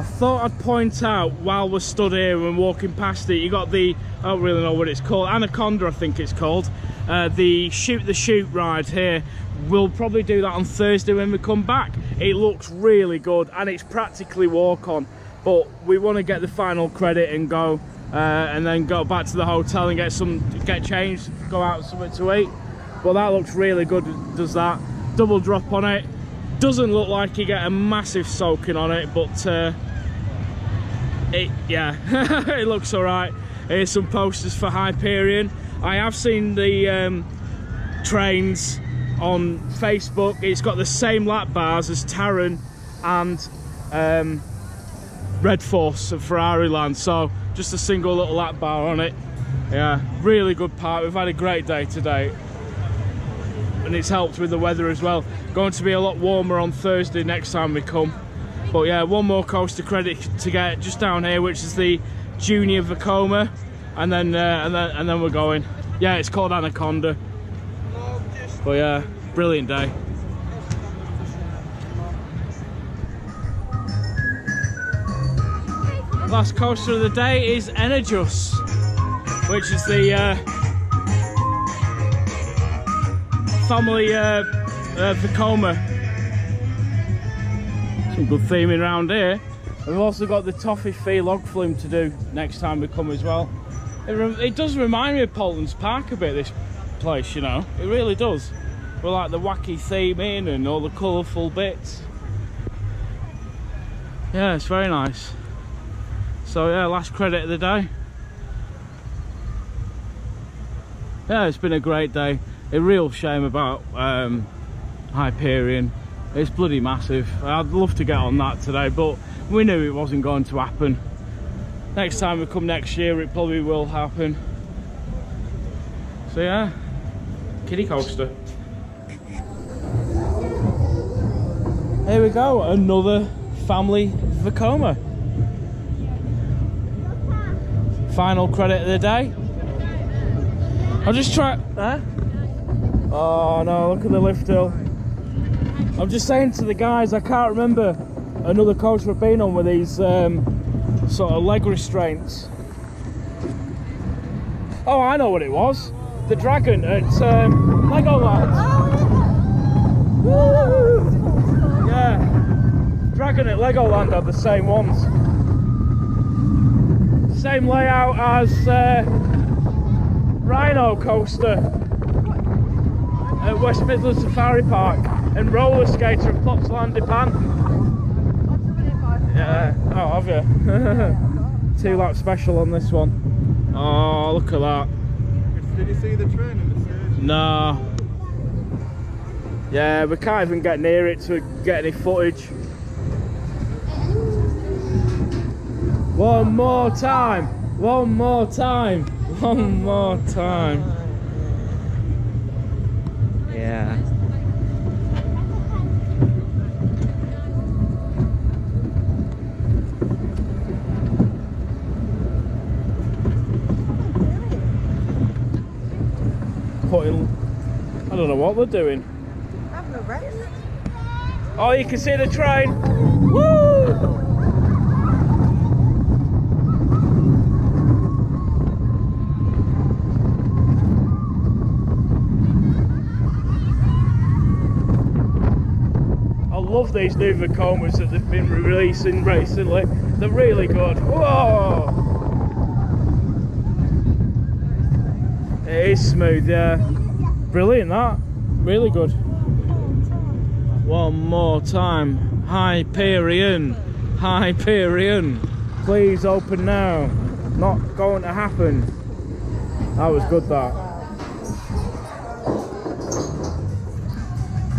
I thought I'd point out while we're stood here and walking past it, you got the, I don't really know what it's called, Anaconda I think it's called, uh, the Shoot the Chute ride here. We'll probably do that on Thursday when we come back. It looks really good and it's practically walk on, but we want to get the final credit and go uh, and then go back to the hotel and get some, get changed, go out something to eat. But that looks really good, does that. Double drop on it. Doesn't look like you get a massive soaking on it, but uh, it, yeah, it looks all right. Here's some posters for Hyperion. I have seen the um, trains on Facebook. It's got the same lap bars as Taron and um, Red Force of Ferrari Land. So just a single little lap bar on it. Yeah, really good part. We've had a great day today. And it's helped with the weather as well. Going to be a lot warmer on Thursday next time we come. But yeah, one more coaster credit to get just down here, which is the Junior Vekoma, and then uh, and then and then we're going. Yeah, it's called Anaconda. But yeah, brilliant day. Last coaster of the day is Energus, which is the uh, family uh, uh, Vekoma some good theming around here. We've also got the Toffee Fee log flume to do next time we come as well. It, it, does remind me of Paultons Park a bit, this place, you know. It really does. With like the wacky theming and all the colourful bits. Yeah, it's very nice. So yeah, last credit of the day. Yeah, it's been a great day. A real shame about um, Hyperion it's bloody massive. I'd love to get on that today, but we knew it wasn't going to happen. Next time we come next year, it probably will happen. So yeah, kiddie coaster. Here we go, another family Vekoma. Final credit of the day. I'll just try. Huh? Oh no, look at the lift hill. I'm just saying to the guys, I can't remember another coaster we've been on with these um, sort of leg restraints. Oh, I know what it was. The Dragon at um, Legoland. Oh, yeah. Dragon at Legoland had the same ones. Same layout as uh, Rhino Coaster at West Midlands Safari Park and roller skater at Plopsaland Pan. Yeah, oh, have you? Two lap special on this one. Oh, look at that. Did you see the train in the station? No. Yeah, we can't even get near it to get any footage. One more time. One more time. One more time. Yeah. putting, I don't know what they're doing. Having a rest. Oh, you can see the train. Woo! Love these new Vekomas that they've been releasing recently. They're really good. Whoa! It is smooth, yeah. Brilliant that. Really good. One more time. Hyperion. Hyperion. Please open now. Not going to happen. That was good that.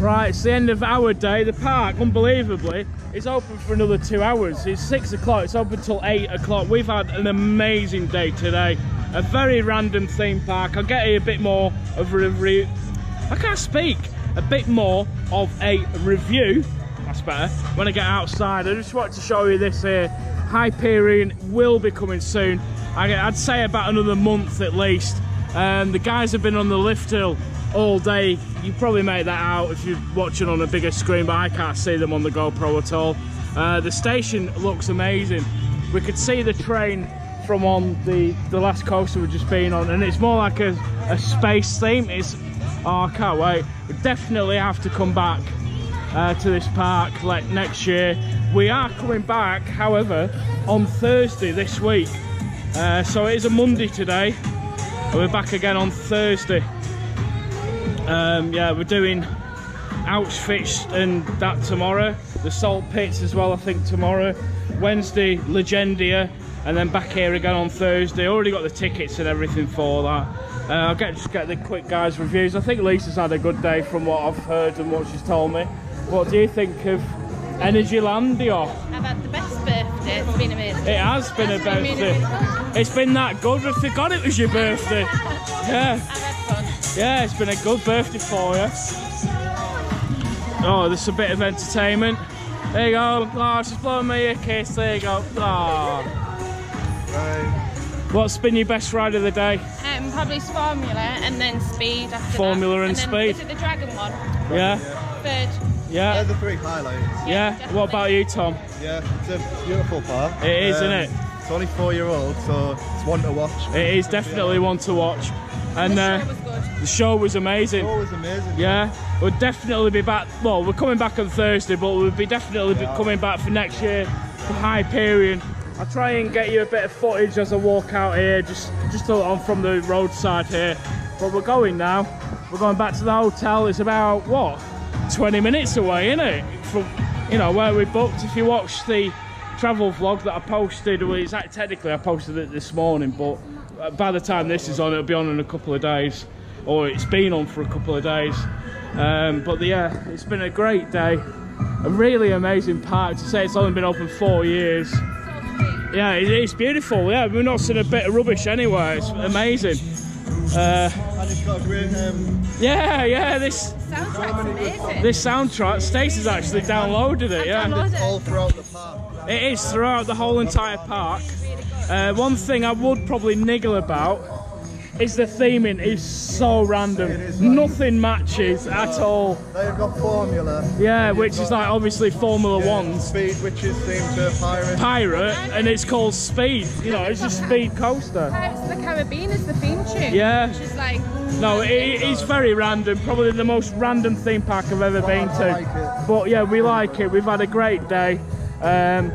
Right, it's the end of our day. The park, unbelievably, is open for another two hours. It's six o'clock, it's open till eight o'clock. We've had an amazing day today. A very random theme park. I'll get you a bit more of a review. I can't speak. A bit more of a review. That's better. When I get outside, I just wanted to show you this here. Hyperion will be coming soon. I'd say about another month at least. Um, the guys have been on the lift hill all day. You probably make that out if you're watching on a bigger screen, but I can't see them on the GoPro at all. Uh, the station looks amazing. We could see the train from on the, the last coaster we've just been on, and it's more like a, a space theme. It's oh, I can't wait. We definitely have to come back uh, to this park like next year. We are coming back, however, on Thursday this week. Uh, so it is a Monday today. and We're back again on Thursday. Um, yeah, we're doing Auschwitz and that tomorrow. The Salt Pits as well, I think, tomorrow. Wednesday, Legendia, and then back here again on Thursday. Already got the tickets and everything for that. Uh, I'll get just get the quick guys' reviews. I think Lisa's had a good day from what I've heard and what she's told me. What do you think of Energylandia? I've had the best birthday. It's been amazing. It has been a It's been birthday. good. It's been that good. I forgot it was your birthday. Yeah. I've had fun. Yeah, it's been a good birthday for you. Oh, there's a bit of entertainment. There you go. Oh, she's blowing me a kiss. There you go. Oh. Right. What's been your best ride of the day? Um, probably Formula and then Speed after Formula that. and then, Speed. Is it the Dragon one? Yeah, Third. They're yeah, the three highlights. yeah. definitely. What about you, Tom? Yeah, it's a beautiful park. Um, It is, isn't it? It's only four year old, so it's one to watch. It is definitely one to watch. And The uh, show was good. the show was amazing. Always amazing. Yeah, we'll definitely be back. Well, we're coming back on Thursday, but we'll be definitely be coming back for next year for Hyperion. I'll try and get you a bit of footage as I walk out here, just just on from the roadside here. But we're going now. We're going back to the hotel. It's about what, 20 minutes away, isn't it? From you know where we booked. If you watch the travel vlog that I posted, well, it's act- technically I posted it this morning, but by the time this is on, it'll be on in a couple of days, or it's been on for a couple of days. Um, but yeah, it's been a great day. A really amazing park. To say it's only been open four years. Yeah, it, it's beautiful. Yeah, we're not seeing a bit of rubbish anywhere. It's amazing. Uh, And it's got a great um, yeah, yeah. This Soundtrack's this soundtrack, Stacey's actually downloaded it. Yeah. downloaded all throughout the park. It is throughout the whole entire park. Uh, one thing I would probably niggle about is the theming is so random. It is random. Nothing matches at all. They've got Formula. Yeah, which is like obviously Formula yeah, One's Speed, which is themed to Pirate. pirate, and it's called Speed. You know, it's just Speed Coaster. Pirates of the Caribbean is the theme tune. Yeah. Which is like. No, it, it's very random. Probably the most random theme park I've ever been I to. like it. But yeah, we like it. We've had a great day. Um,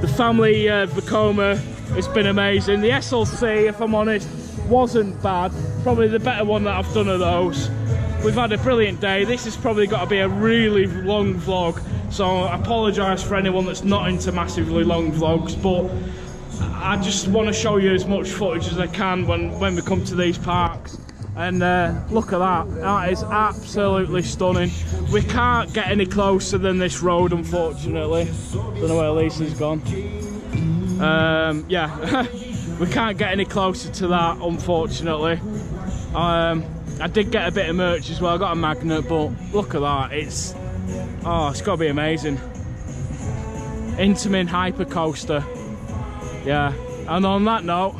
the family uh, Vekoma, it's been amazing. The SLC, if I'm honest, wasn't bad. Probably the better one that I've done of those. We've had a brilliant day. This has probably got to be a really long vlog. So I apologise for anyone that's not into massively long vlogs, but I just want to show you as much footage as I can when, when we come to these parks. And uh, look at that, that is absolutely stunning. We can't get any closer than this road, unfortunately. Don't know where Lisa's gone. Um, yeah, we can't get any closer to that, unfortunately. Um, I did get a bit of merch as well, I got a magnet, but look at that, it's, oh, it's got to be amazing. Intamin Hyper Coaster. Yeah, and on that note,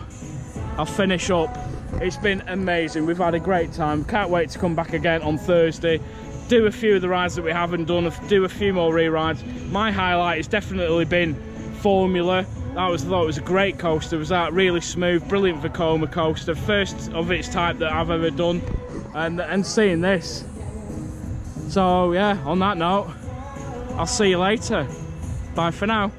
I'll finish up. It's been amazing. We've had a great time. Can't wait to come back again on Thursday. Do a few of the rides that we haven't done. Do a few more re-rides. My highlight has definitely been Formula. That was thought it was a great coaster. It was that really smooth, brilliant Vekoma coaster, first of its type that I've ever done. And and seeing this. So yeah, on that note, I'll see you later. Bye for now.